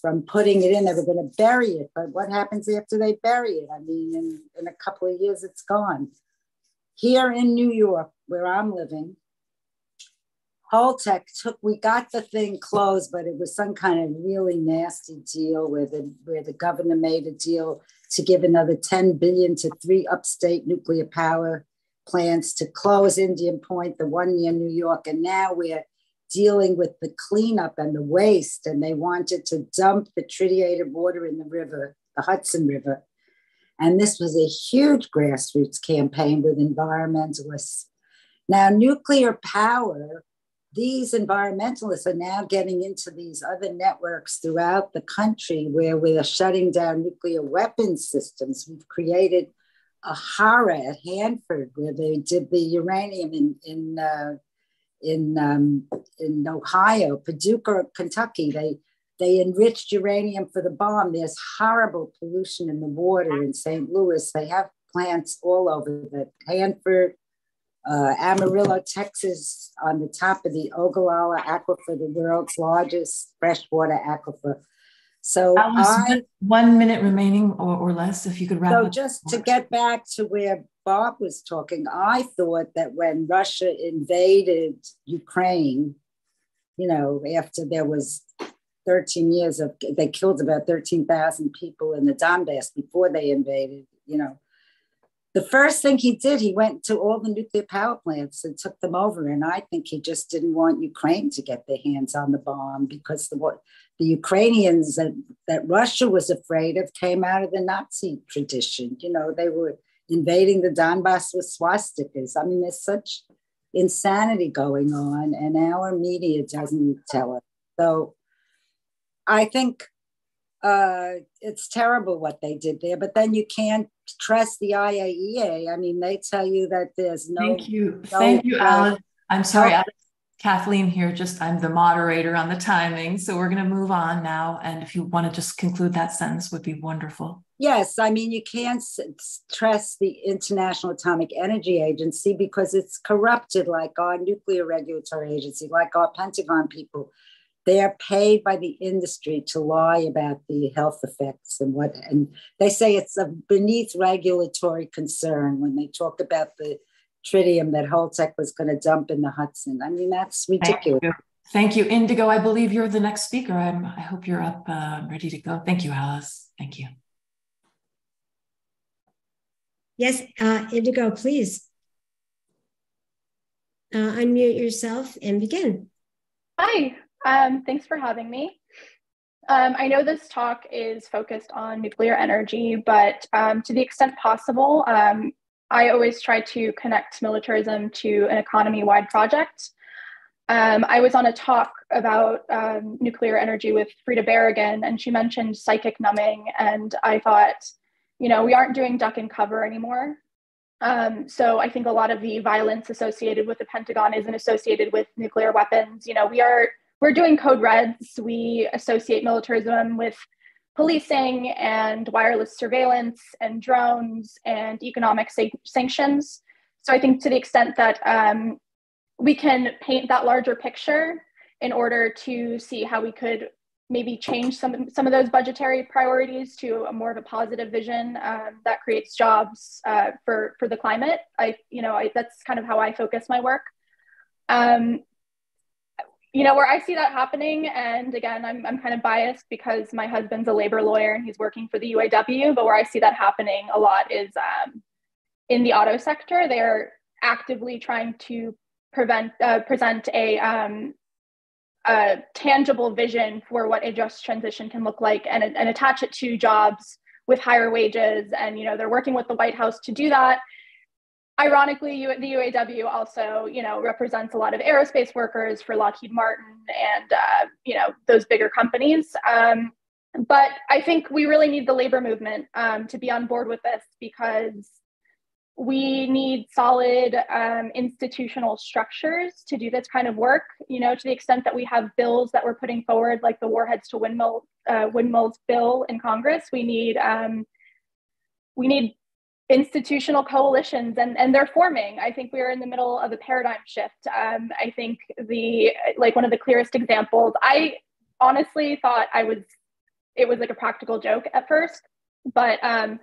from putting it in. They were going to bury it, but what happens after they bury it? I mean, in, in a couple of years, it's gone. Here in New York, where I'm living, Holtec took, we got the thing closed, but it was some kind of really nasty deal where the, where the governor made a deal to give another 10 billion to three upstate nuclear power plants to close Indian Point, the one near New York, and now we're dealing with the cleanup and the waste. And they wanted to dump the tritiated water in the river, the Hudson River. And this was a huge grassroots campaign with environmentalists. Now, nuclear power, these environmentalists are now getting into these other networks throughout the country where we're shutting down nuclear weapons systems. We've created a horror at Hanford where they did the uranium in in uh, in um, in Ohio, Paducah, Kentucky. They they enriched uranium for the bomb. There's horrible pollution in the water in St. Louis. They have plants all over the Hanford, uh, Amarillo, Texas, on the top of the Ogallala Aquifer, the world's largest freshwater aquifer. So I, one minute remaining or, or less, if you could wrap so up. just to get back to where Bob was talking, I thought that when Russia invaded Ukraine, you know, after there was 13 years of, they killed about 13,000 people in the Donbass before they invaded, you know, the first thing he did, he went to all the nuclear power plants and took them over. And I think he just didn't want Ukraine to get their hands on the bomb because the what the Ukrainians that, that Russia was afraid of came out of the Nazi tradition. You know, they were invading the Donbass with swastikas. I mean, there's such insanity going on, and our media doesn't tell it. So I think uh, it's terrible what they did there. But then you can't trust the IAEA. I mean, they tell you that there's no. Thank you. no, Thank you, uh, Alice. I'm sorry, Kathleen here, just I'm the moderator on the timing. So we're going to move on now. And if you want to just conclude that sentence would be wonderful. Yes, I mean, you can't trust the International Atomic Energy Agency because it's corrupted like our nuclear regulatory agency, like our Pentagon people. They're paid by the industry to lie about the health effects and what, and they say it's a beneath regulatory concern when they talk about the tritium that Holtec was going to dump in the Hudson. I mean, that's ridiculous. Thank you. Thank you. Indigo, I believe you're the next speaker. I'm, I hope you're up, uh, ready to go. Thank you, Alice. Thank you. Yes, uh, Indigo, please. Uh, unmute yourself and begin. Hi, um, thanks for having me. Um, I know this talk is focused on nuclear energy, but um, to the extent possible, um, I always try to connect militarism to an economy wide project. Um, I was on a talk about um, nuclear energy with Frida Berrigan, and she mentioned psychic numbing. And I thought, you know, we aren't doing duck and cover anymore. Um, so I think a lot of the violence associated with the Pentagon isn't associated with nuclear weapons. You know, we are we're doing code reds. We associate militarism with policing and wireless surveillance and drones and economic sa- sanctions. So I think to the extent that um, we can paint that larger picture in order to see how we could maybe change some, some of those budgetary priorities to a more of a positive vision um, that creates jobs uh, for, for the climate. I, you know, I, that's kind of how I focus my work. Um, you know, where I see that happening, and again, I'm, I'm kind of biased because my husband's a labor lawyer and he's working for the UAW, but where I see that happening a lot is um, in the auto sector. They're actively trying to prevent, uh, present a, um, a tangible vision for what a just transition can look like and, and attach it to jobs with higher wages. And, you know, they're working with the White House to do that ironically you, the uaw also you know represents a lot of aerospace workers for lockheed martin and uh, you know those bigger companies. Um, but i think we really need the labor movement um, to be on board with this because we need solid um, institutional structures to do this kind of work. You know to the extent that we have bills that we're putting forward like the warheads to windmill uh, windmills bill in congress we need um, we need institutional coalitions and, and they're forming. I think we are in the middle of a paradigm shift. Um, I think the like one of the clearest examples, I honestly thought I was it was like a practical joke at first, but um,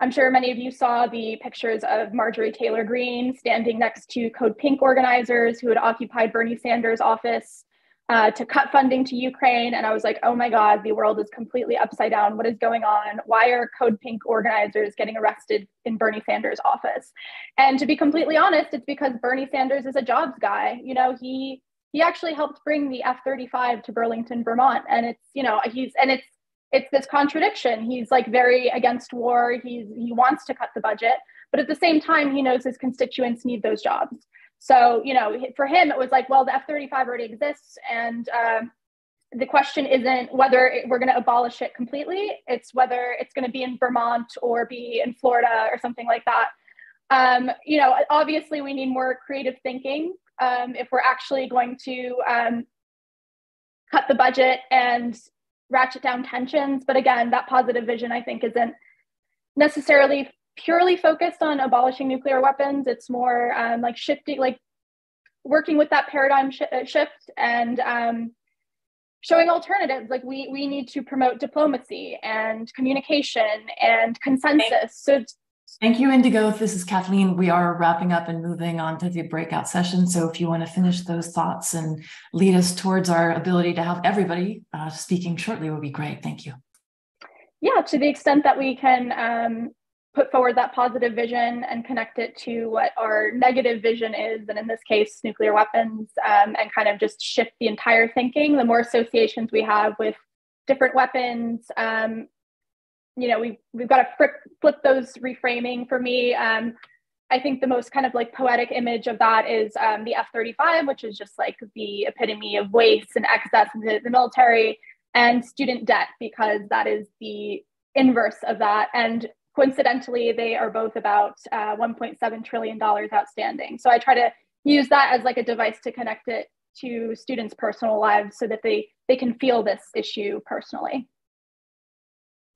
I'm sure many of you saw the pictures of Marjorie Taylor Greene standing next to Code Pink organizers who had occupied Bernie Sanders' office uh, to cut funding to Ukraine. And I was like, oh my God, the world is completely upside down. What is going on? Why are Code Pink organizers getting arrested in Bernie Sanders' office? And to be completely honest, it's because Bernie Sanders is a jobs guy. You know, he he actually helped bring the F-35 to Burlington, Vermont. And it's, you know, he's and it's it's this contradiction. He's like very against war. He's he wants to cut the budget, but at the same time, he knows his constituents need those jobs. So, you know, for him, it was like, well, the F 35 already exists. And um, the question isn't whether it, we're going to abolish it completely, it's whether it's going to be in Vermont or be in Florida or something like that. Um, you know, obviously, we need more creative thinking um, if we're actually going to um, cut the budget and ratchet down tensions. But again, that positive vision, I think, isn't necessarily purely focused on abolishing nuclear weapons. It's more um, like shifting, like working with that paradigm sh uh, shift and um, showing alternatives. Like we we need to promote diplomacy and communication and consensus. So Thank you, Indigo. This is Kathleen. We are wrapping up and moving on to the breakout session. So if you want to finish those thoughts and lead us towards our ability to have everybody uh, speaking shortly would be great. Thank you. Yeah, to the extent that we can um, put forward that positive vision and connect it to what our negative vision is, and in this case, nuclear weapons, um, and kind of just shift the entire thinking, the more associations we have with different weapons, um, you know, we've, we've got to flip, flip those reframing for me. Um, I think the most kind of like poetic image of that is um, the F 35, which is just like the epitome of waste and excess in the, the military and student debt, because that is the inverse of that. And coincidentally, they are both about uh, $1.7 trillion outstanding. So I try to use that as like a device to connect it to students' personal lives so that they, they can feel this issue personally.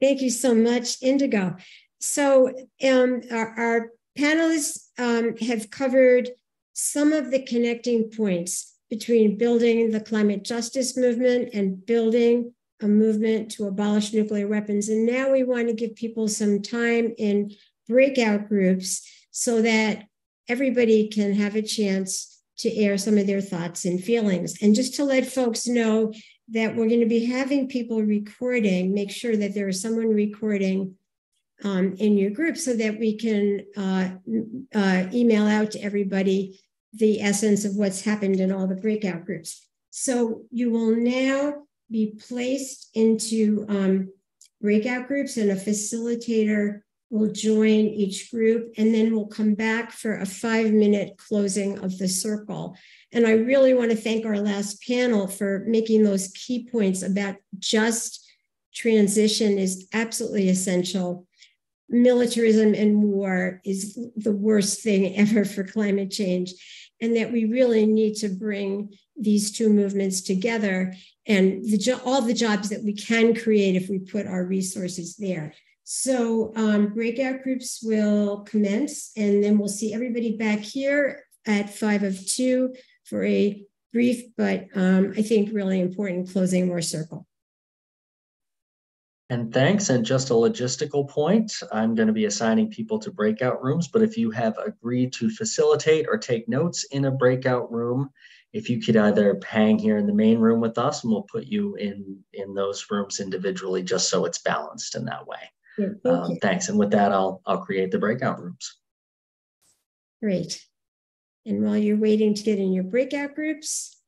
Thank you so much, Indigo. So um, our, our, panelists um, have covered some of the connecting points between building the climate justice movement and building a movement to abolish nuclear weapons. And now we want to give people some time in breakout groups so that everybody can have a chance to air some of their thoughts and feelings. And just to let folks know that we're going to be having people recording, make sure that there is someone recording um, in your group so that we can uh, uh, email out to everybody the essence of what's happened in all the breakout groups. So you will now be placed into um, breakout groups and a facilitator will join each group and then we'll come back for a five minute closing of the circle. And I really want to thank our last panel for making those key points about just transition is absolutely essential. Militarism and war is the worst thing <laughs> ever for climate change, and that we really need to bring these two movements together and the, all the jobs that we can create if we put our resources there. So um, breakout groups will commence, and then we'll see everybody back here at five of two for a brief, but um, I think really important closing more circle. And thanks. And just a logistical point, I'm going to be assigning people to breakout rooms, but if you have agreed to facilitate or take notes in a breakout room, if you could either hang here in the main room with us and we'll put you in, in those rooms individually just so it's balanced in that way. Yeah, thank um, thanks. And with that, I'll, I'll create the breakout rooms. Great. And while you're waiting to get in your breakout groups,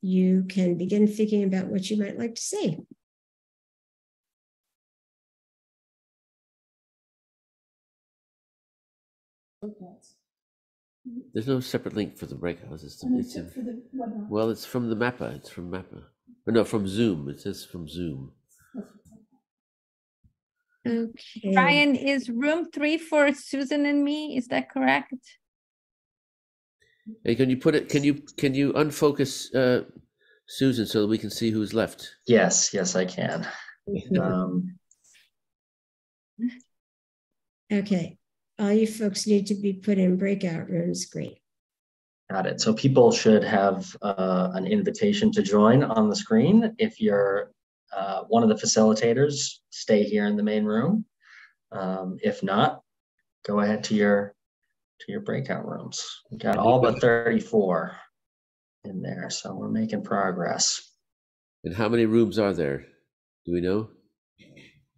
you can begin thinking about what you might like to say. There's no separate link for the breakouts. It's, it's in, well, it's from the mapper. It's from mapper. Oh, no, from Zoom. It says from Zoom. Okay. Ryan, is room three for Susan and me? Is that correct? Hey, can you put it? Can you can you unfocus uh, Susan so that we can see who's left? Yes, yes, I can. <laughs> um, okay, all you folks need to be put in breakout rooms. Great. Got it. So people should have uh, an invitation to join on the screen. If you're uh, one of the facilitators, stay here in the main room. Um, if not, go ahead to your to your breakout rooms. We got all but 34 in there, so we're making progress. And how many rooms are there? Do we know?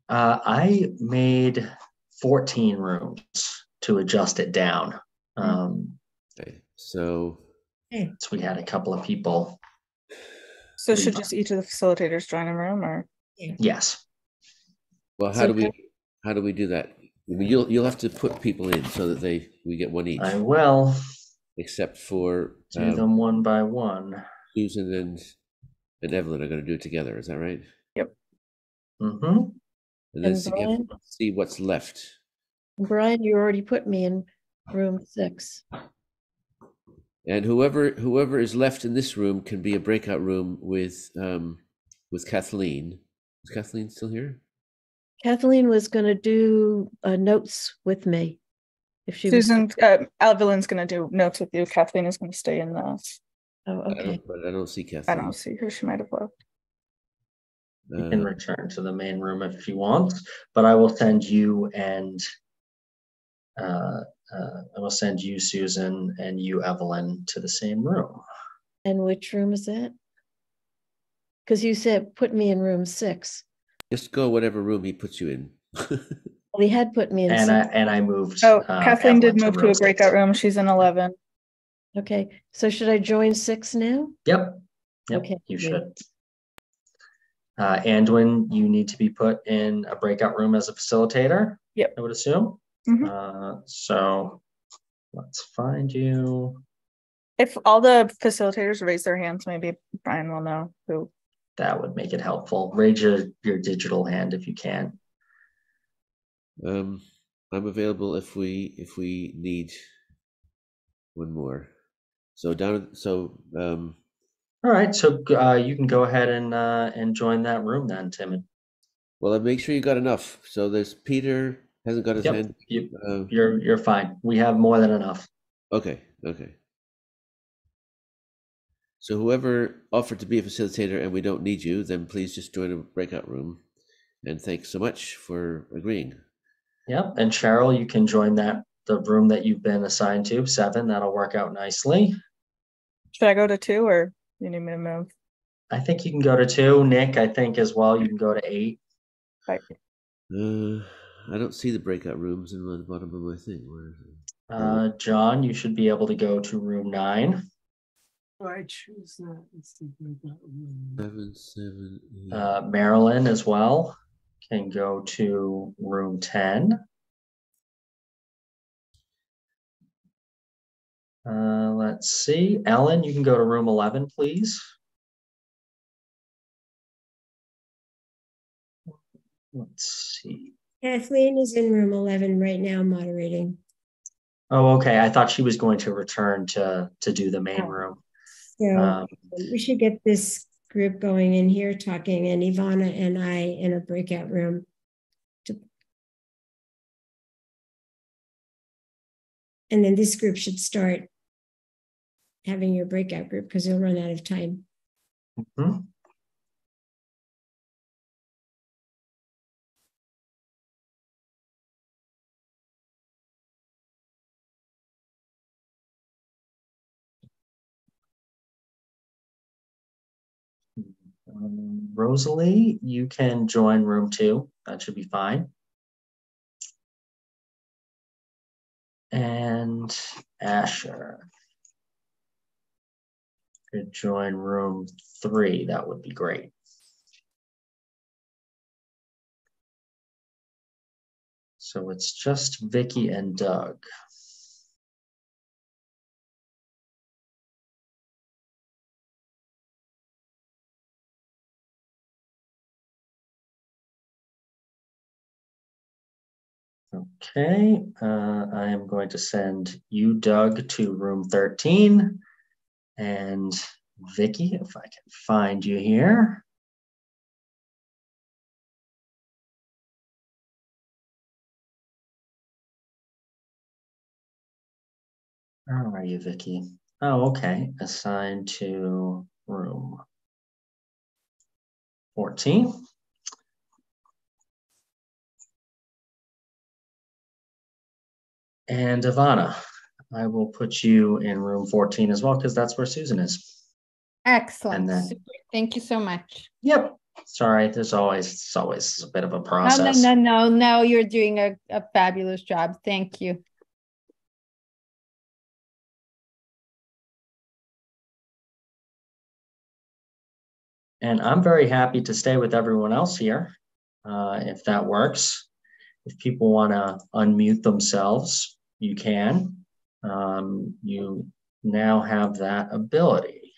Uh, I made 14 rooms to adjust it down. Hmm. Um, okay, so. so we had a couple of people. So should just each of the facilitators join a room, or? Yes. Well, how so do we how do we do that? You'll you'll have to put people in so that they we get one each. I will. Except for do um, them one by one. Susan and and Evelyn are going to do it together. Is that right? Yep. Mm-hmm. And then and see, Brian, see what's left. Brian, you already put me in room six. And whoever whoever is left in this room can be a breakout room with um, with Kathleen. Is Kathleen still here? Kathleen was going to do uh, notes with me. If she was- Susan, uh, Evelyn's going to do notes with you. Kathleen is going to stay in the. Oh, I okay. don't, but I don't see Kathleen. I don't see her. She might have left. You can Uh, return to the main room if you want, but I will send you and uh, uh, I will send you, Susan, and you, Evelyn, to the same room. And which room is it? Because you said put me in room six. just go whatever room he puts you in. <laughs> Well, he had put me in. And I and I moved. Oh, uh, Kathleen did move to room a six. breakout room. She's in 11. Okay, so should I join six now? Yep. Yep. Okay, You great. should. Uh, Anduin, you need to be put in a breakout room as a facilitator. Yep. I would assume. Mhm. Uh, so let's find you. If all the facilitators raise their hands, maybe Brian will know who. That would make it helpful. Raise your, your digital hand if you can. um, I'm available if we if we need one more. So down. So um, All right, so uh, you can go ahead and uh, and join that room then, Tim. well, then make sure you got enough. So there's Peter hasn't got his Yep, hand. you, Uh, you're you're fine. We have more than enough. Okay, okay. So whoever offered to be a facilitator and we don't need you, then please just join a breakout room. And thanks so much for agreeing. Yep, and Cheryl, you can join that the room that you've been assigned to seven. That'll work out nicely. Should I go to two or you need me to move? I think you can go to two. Nick, I think as well. You can go to eight. Right. Uh, I don't see the breakout rooms in the bottom of my thing. Where is it? Uh, John, you should be able to go to room nine. I choose that. Let's see breakout room. Seven, seven, eight. Uh, Marilyn as well can go to room ten. Uh, let's see. Ellen, you can go to room eleven, please. Let's see. Kathleen is in room 11 right now moderating. Oh, okay. I thought she was going to return to to do the main Oh. room. So Um, we should get this group going in here talking and Ivana and I in a breakout room. to- And then this group should start having your breakout group because you'll run out of time. mhm. Um, Rosalie, you can join room two. That should be fine. And Asher could join room three. That would be great. So it's just Vicky and Doug. Okay, uh, I am going to send you, Doug, to room 13. And Vicky, if I can find you here. Where are you, Vicky? Oh, okay. Assigned to room 14. And Ivana, I will put you in room 14 as well, because that's where Susan is. Excellent. Then- Thank you so much. Yep. Sorry, there's always it's always a bit of a No, no, no, no, no. You're doing a, a fabulous job. Thank you. And I'm very happy to stay with everyone else here, uh, if that works. If people want to unmute themselves, you can. Um, you now have that ability.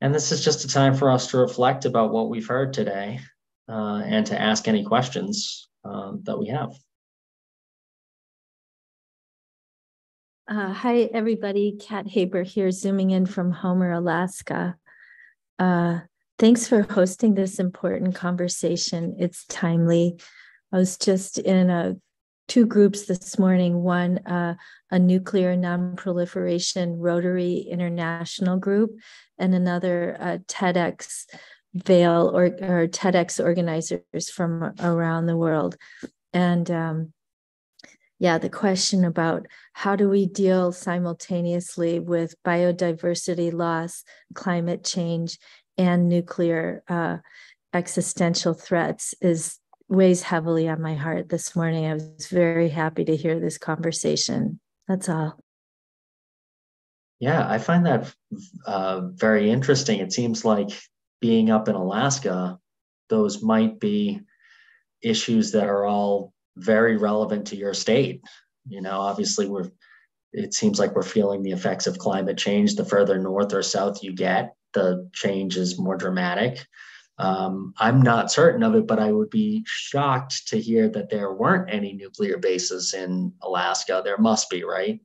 And this is just a time for us to reflect about what we've heard today uh, and to ask any questions um, that we have. Uh, hi, everybody. Kat Haber here, zooming in from Homer, Alaska. Uh, thanks for hosting this important conversation. It's timely. I was just in a two groups this morning. One, uh, a nuclear nonproliferation Rotary International group, and another uh, TEDx Vail or, or TEDx organizers from around the world. And um, yeah, the question about how do we deal simultaneously with biodiversity loss, climate change, and nuclear uh, existential threats is weighs heavily on my heart this morning. I was very happy to hear this conversation. That's all. Yeah, I find that uh, very interesting. It seems like being up in Alaska, those might be issues that are all very relevant to your state. You know, obviously, we're it seems like we're feeling the effects of climate change. The further north or south you get, the change is more dramatic. Um, I'm not certain of it, but I would be shocked to hear that there weren't any nuclear bases in Alaska. There must be, right?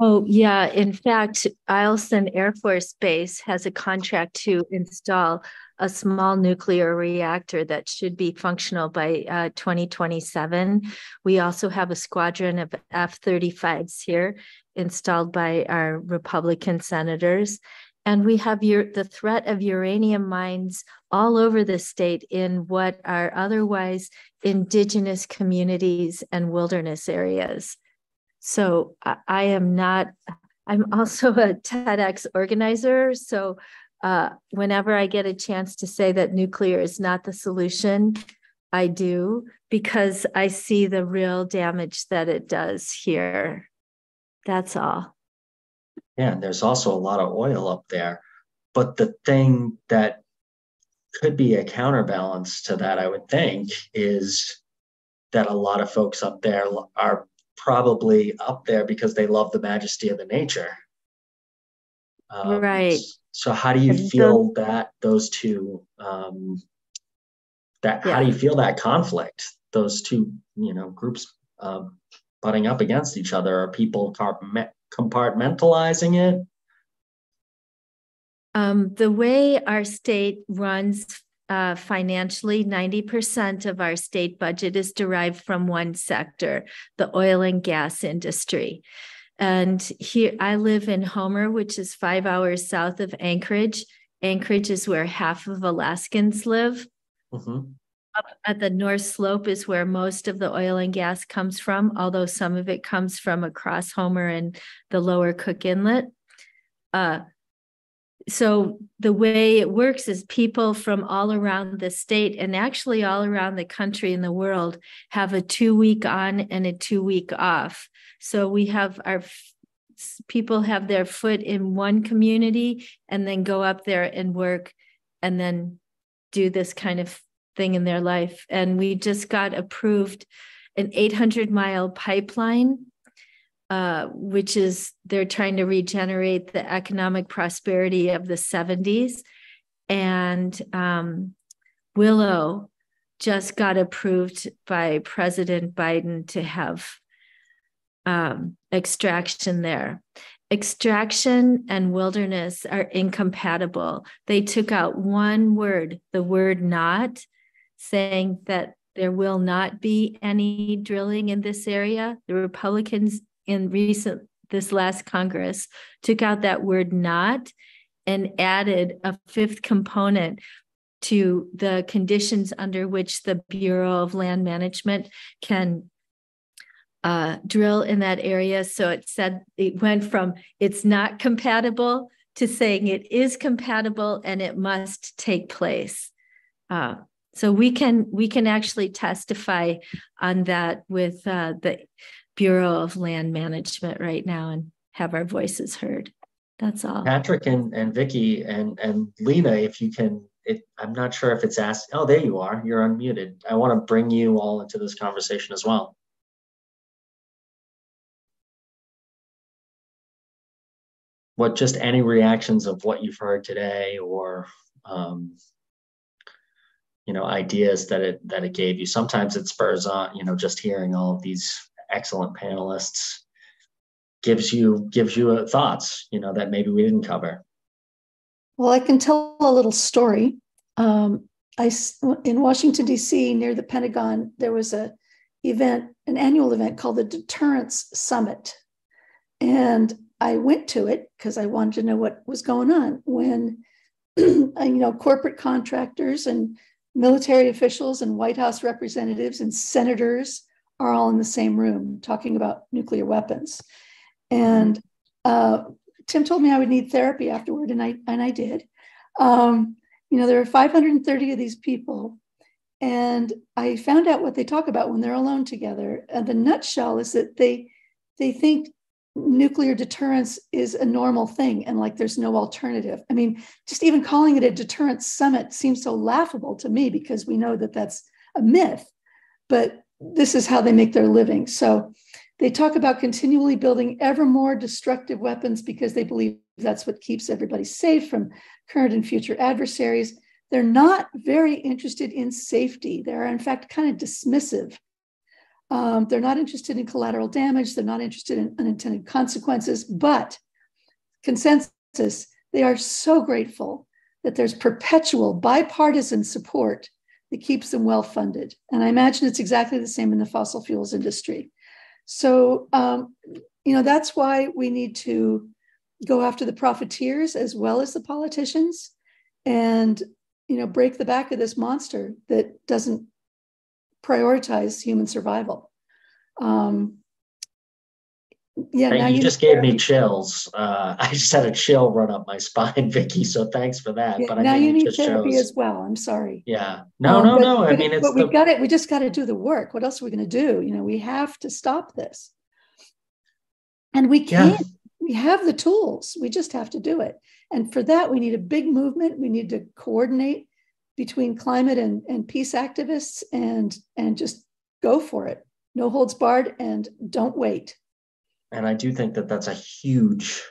Oh, yeah. In fact, Eielson Air Force Base has a contract to install a small nuclear reactor that should be functional by uh, 2027. We also have a squadron of F 35s here installed by our Republican senators. And we have your, the threat of uranium mines all over the state in what are otherwise indigenous communities and wilderness areas. So I, I am not, I'm also a TEDx organizer. So uh, whenever I get a chance to say that nuclear is not the solution, I do because I see the real damage that it does here. That's all. Yeah, and there's also a lot of oil up there. But the thing that could be a counterbalance to that, I would think, is that a lot of folks up there are probably up there because they love the majesty of the nature. Um, right. So how do you feel that those two um, that yeah. how do you feel that conflict? Those two, you know, groups um, butting up against each other. Are people compartmentalizing it? Um, the way our state runs uh, financially, 90% of our state budget is derived from one sector, the oil and gas industry. And here I live in Homer, which is five hours south of Anchorage. Anchorage is where half of Alaskans live. Mm-hmm. Up at the North Slope is where most of the oil and gas comes from, although some of it comes from across Homer and the lower Cook Inlet. Uh, so the way it works is people from all around the state and actually all around the country and the world have a two week on and a two week off so we have our people have their foot in one community and then go up there and work and then do this kind of thing in their life. And we just got approved an 800 mile pipeline, uh, which is they're trying to regenerate the economic prosperity of the 70s. And um, Willow just got approved by President Biden to have um, extraction there. Extraction and wilderness are incompatible. They took out one word, the word not, saying that there will not be any drilling in this area. The Republicans in recent this last Congress took out that word not and added a fifth component to the conditions under which the Bureau of Land Management can uh, drill in that area. So it said it went from it's not compatible to saying it is compatible and it must take place. Uh, so we can we can actually testify on that with uh, the Bureau of Land Management right now and have our voices heard. That's all. Patrick and, and Vicky and, and Lena, if you can, it, I'm not sure if it's asked. Oh, there you are. You're unmuted. I want to bring you all into this conversation as well. what just any reactions of what you've heard today or um, you know ideas that it that it gave you sometimes it spurs on you know just hearing all of these excellent panelists gives you gives you uh, thoughts, you know, that maybe we didn't cover. Well, I can tell a little story. Um, I in Washington D.C. near the Pentagon, there was a event, an annual event called the Deterrence Summit, and I went to it because I wanted to know what was going on. When <clears throat> you know corporate contractors and military officials and White House representatives and senators are all in the same room talking about nuclear weapons, and uh, Tim told me I would need therapy afterward, and I and I did. Um, you know, there are 530 of these people, and I found out what they talk about when they're alone together. And the nutshell is that they they think nuclear deterrence is a normal thing and like there's no alternative. I mean, just even calling it a deterrence summit seems so laughable to me because we know that that's a myth, but this is how they make their living. So they talk about continually building ever more destructive weapons because they believe that's what keeps everybody safe from current and future adversaries. They're not very interested in safety. They're, in fact, kind of dismissive. Um, they're not interested in collateral damage. They're not interested in unintended consequences. But consensus, they are so grateful that there's perpetual bipartisan support that keeps them well funded. And I imagine it's exactly the same in the fossil fuels industry. So, um, you know, that's why we need to go after the profiteers as well as the politicians and, you know, break the back of this monster that doesn't prioritize human survival. Um, yeah, hey, you, you just gave me chills. Uh, <laughs> I just had a chill run up my spine, <laughs> Vicky. So thanks for that. Yeah, but I now you need therapy shows... as well. I'm sorry. Yeah. No, um, no, no. I mean, it's. But the... we've got it. We just got to do the work. What else are we going to do? You know, we have to stop this, and we can. Yeah. We have the tools. We just have to do it. And for that, we need a big movement. We need to coordinate between climate and, and peace activists and and just go for it. No holds barred, and don't wait and I do think that that's a huge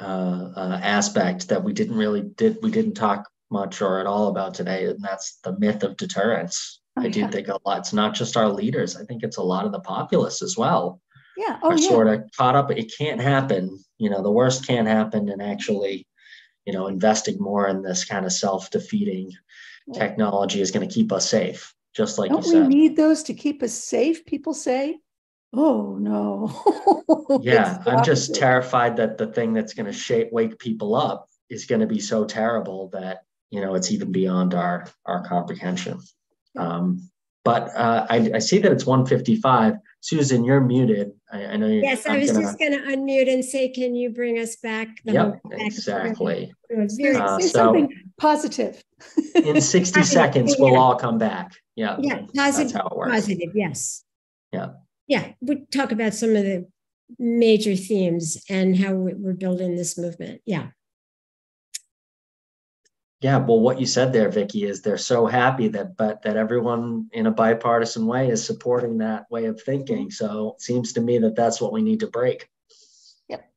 uh, uh, aspect that we didn't really did we didn't talk much or at all about today, and that's the myth of deterrence. Oh, I do yeah. think a lot. It's not just our leaders. I think it's a lot of the populace as well. Yeah. Oh, are yeah. sort of caught up. It can't happen. You know, the worst can't happen, and actually, you know, investing more in this kind of self-defeating. Technology is going to keep us safe. Just like Don't you said. we need those to keep us safe? People say? Oh no. <laughs> Yeah i'm just terrified that the thing that's going to shake wake people up is going to be so terrible that you know it's even beyond our our comprehension. Um, but uh, I, I, see that it's 155 susan you're muted. I, I know you're yes i was gonna... just going to unmute and say can you bring us back the yep exactly. uh, so something positive in <laughs> 60 seconds we'll all come back yeah yeah positive Positive. positive yes yeah yeah, we talk about some of the major themes and how we're building this movement. Yeah. Yeah, well, what you said there, Vicky, is they're so happy that but that everyone in a bipartisan way is supporting that way of thinking. Mm-hmm. So it seems to me that that's what we need to break. Yep.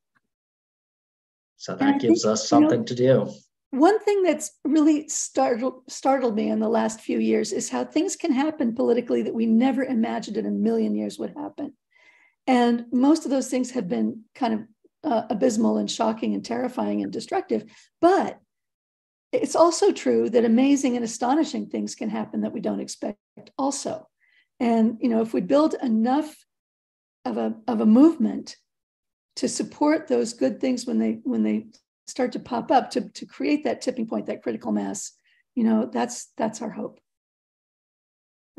So that gives us something you know, to do. One thing that's really startled startled me in the last few years is how things can happen politically that we never imagined in a million years would happen. And most of those things have been kind of uh, abysmal and shocking and terrifying and destructive. But it's also true that amazing and astonishing things can happen that we don't expect also. And you know, if we build enough of a, of a movement to support those good things when they when they start to pop up to, to create that tipping point, that critical mass, you know, that's that's our hope.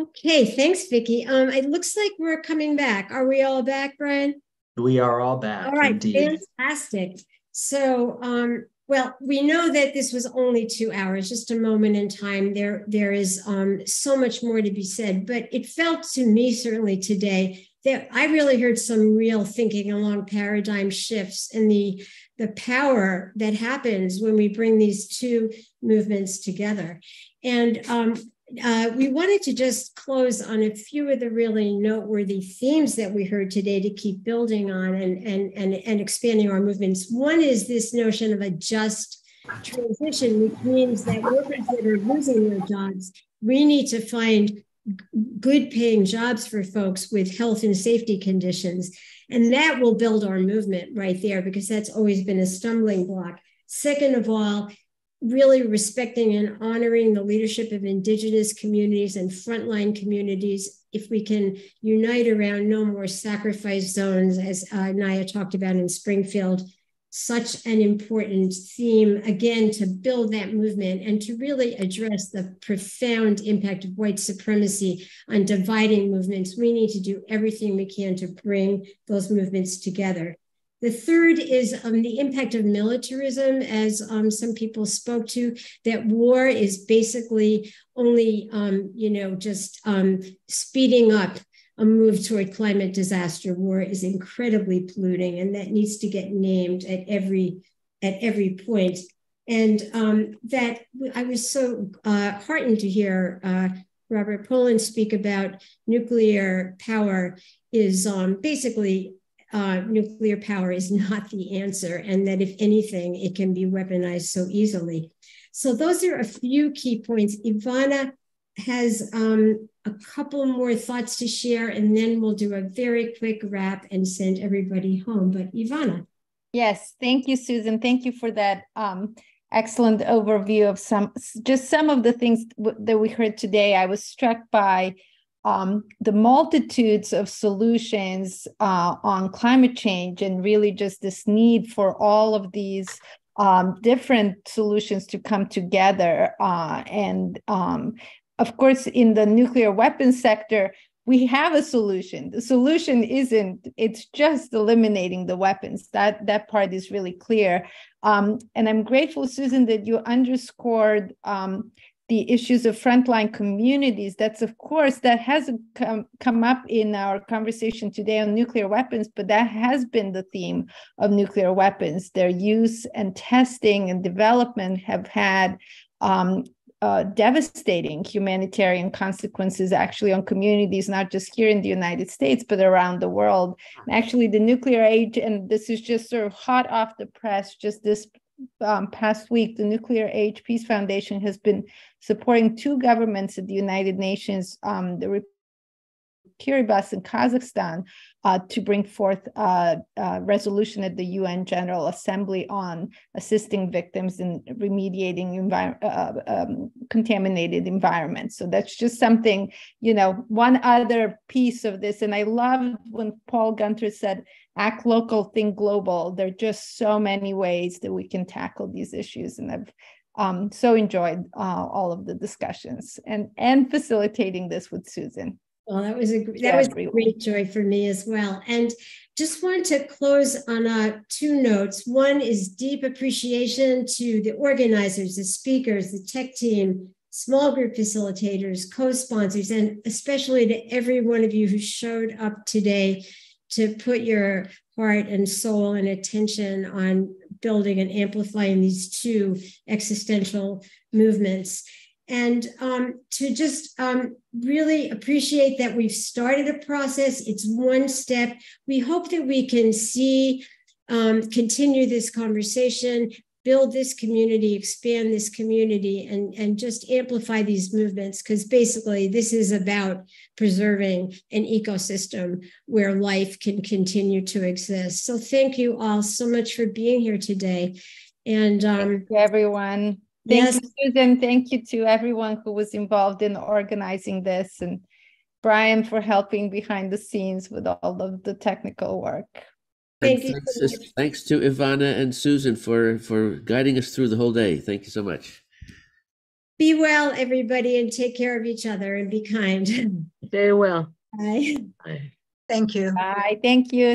Okay, thanks, Vicki. Um, it looks like we're coming back. Are we all back, Brian? We are all back. All right, indeed. fantastic. So, um, well, we know that this was only two hours, just a moment in time. There, there is um, so much more to be said, but it felt to me certainly today that I really heard some real thinking along paradigm shifts in the the power that happens when we bring these two movements together. And um, uh, we wanted to just close on a few of the really noteworthy themes that we heard today to keep building on and, and, and, and expanding our movements. One is this notion of a just transition, which means that workers that are losing their jobs, we need to find good paying jobs for folks with health and safety conditions. And that will build our movement right there because that's always been a stumbling block. Second of all, really respecting and honoring the leadership of indigenous communities and frontline communities if we can unite around no more sacrifice zones as uh, Naia talked about in springfield such an important theme again to build that movement and to really address the profound impact of white supremacy on dividing movements. We need to do everything we can to bring those movements together. The third is um, the impact of militarism, as um, some people spoke to, that war is basically only, um, you know, just um, speeding up a move toward climate disaster. War is incredibly polluting, and that needs to get named at every at every point. And um, that I was so uh, heartened to hear uh, Robert Pollin speak about nuclear power is um, basically uh, nuclear power is not the answer, and that if anything, it can be weaponized so easily. So, those are a few key points. Ivana has um, a couple more thoughts to share, and then we'll do a very quick wrap and send everybody home. But, Ivana. Yes, thank you, Susan. Thank you for that. Um, excellent overview of some just some of the things that we heard today i was struck by um, the multitudes of solutions uh, on climate change and really just this need for all of these um, different solutions to come together. Uh, and um, of course, in the nuclear weapons sector, we have a solution. The solution isn't, it's just eliminating the weapons. That, that part is really clear. Um, and I'm grateful, Susan, that you underscored um, the issues of frontline communities that's of course that hasn't come, come up in our conversation today on nuclear weapons but that has been the theme of nuclear weapons their use and testing and development have had um, uh, devastating humanitarian consequences actually on communities, not just here in the United States, but around the world. And actually, the nuclear age, and this is just sort of hot off the press, just this um, past week, the Nuclear Age Peace Foundation has been supporting two governments at the United Nations, um, the Kiribati and Kazakhstan, uh, to bring forth a, a, resolution at the UN General Assembly on assisting victims in remediating envir- uh, um, contaminated environments. So that's just something, you know, one other piece of this. And I love when Paul Gunter said, act local, think global. There are just so many ways that we can tackle these issues. And I've um, so enjoyed uh, all of the discussions and, and facilitating this with Susan. Well, that was a that was a great joy for me as well. And just want to close on uh, two notes. One is deep appreciation to the organizers, the speakers, the tech team, small group facilitators, co-sponsors, and especially to every one of you who showed up today to put your heart and soul and attention on building and amplifying these two existential movements. And um, to just um, really appreciate that we've started a process. It's one step. We hope that we can see, um, continue this conversation, build this community, expand this community, and, and just amplify these movements. Because basically, this is about preserving an ecosystem where life can continue to exist. So, thank you all so much for being here today. And um, everyone. Thank yes. you, Susan. Thank you to everyone who was involved in organizing this and Brian for helping behind the scenes with all of the technical work. Thank you. Thanks, thanks to Ivana and Susan for, for guiding us through the whole day. Thank you so much. Be well, everybody, and take care of each other and be kind. Very well. Bye. Bye. Thank you. Bye. Thank you.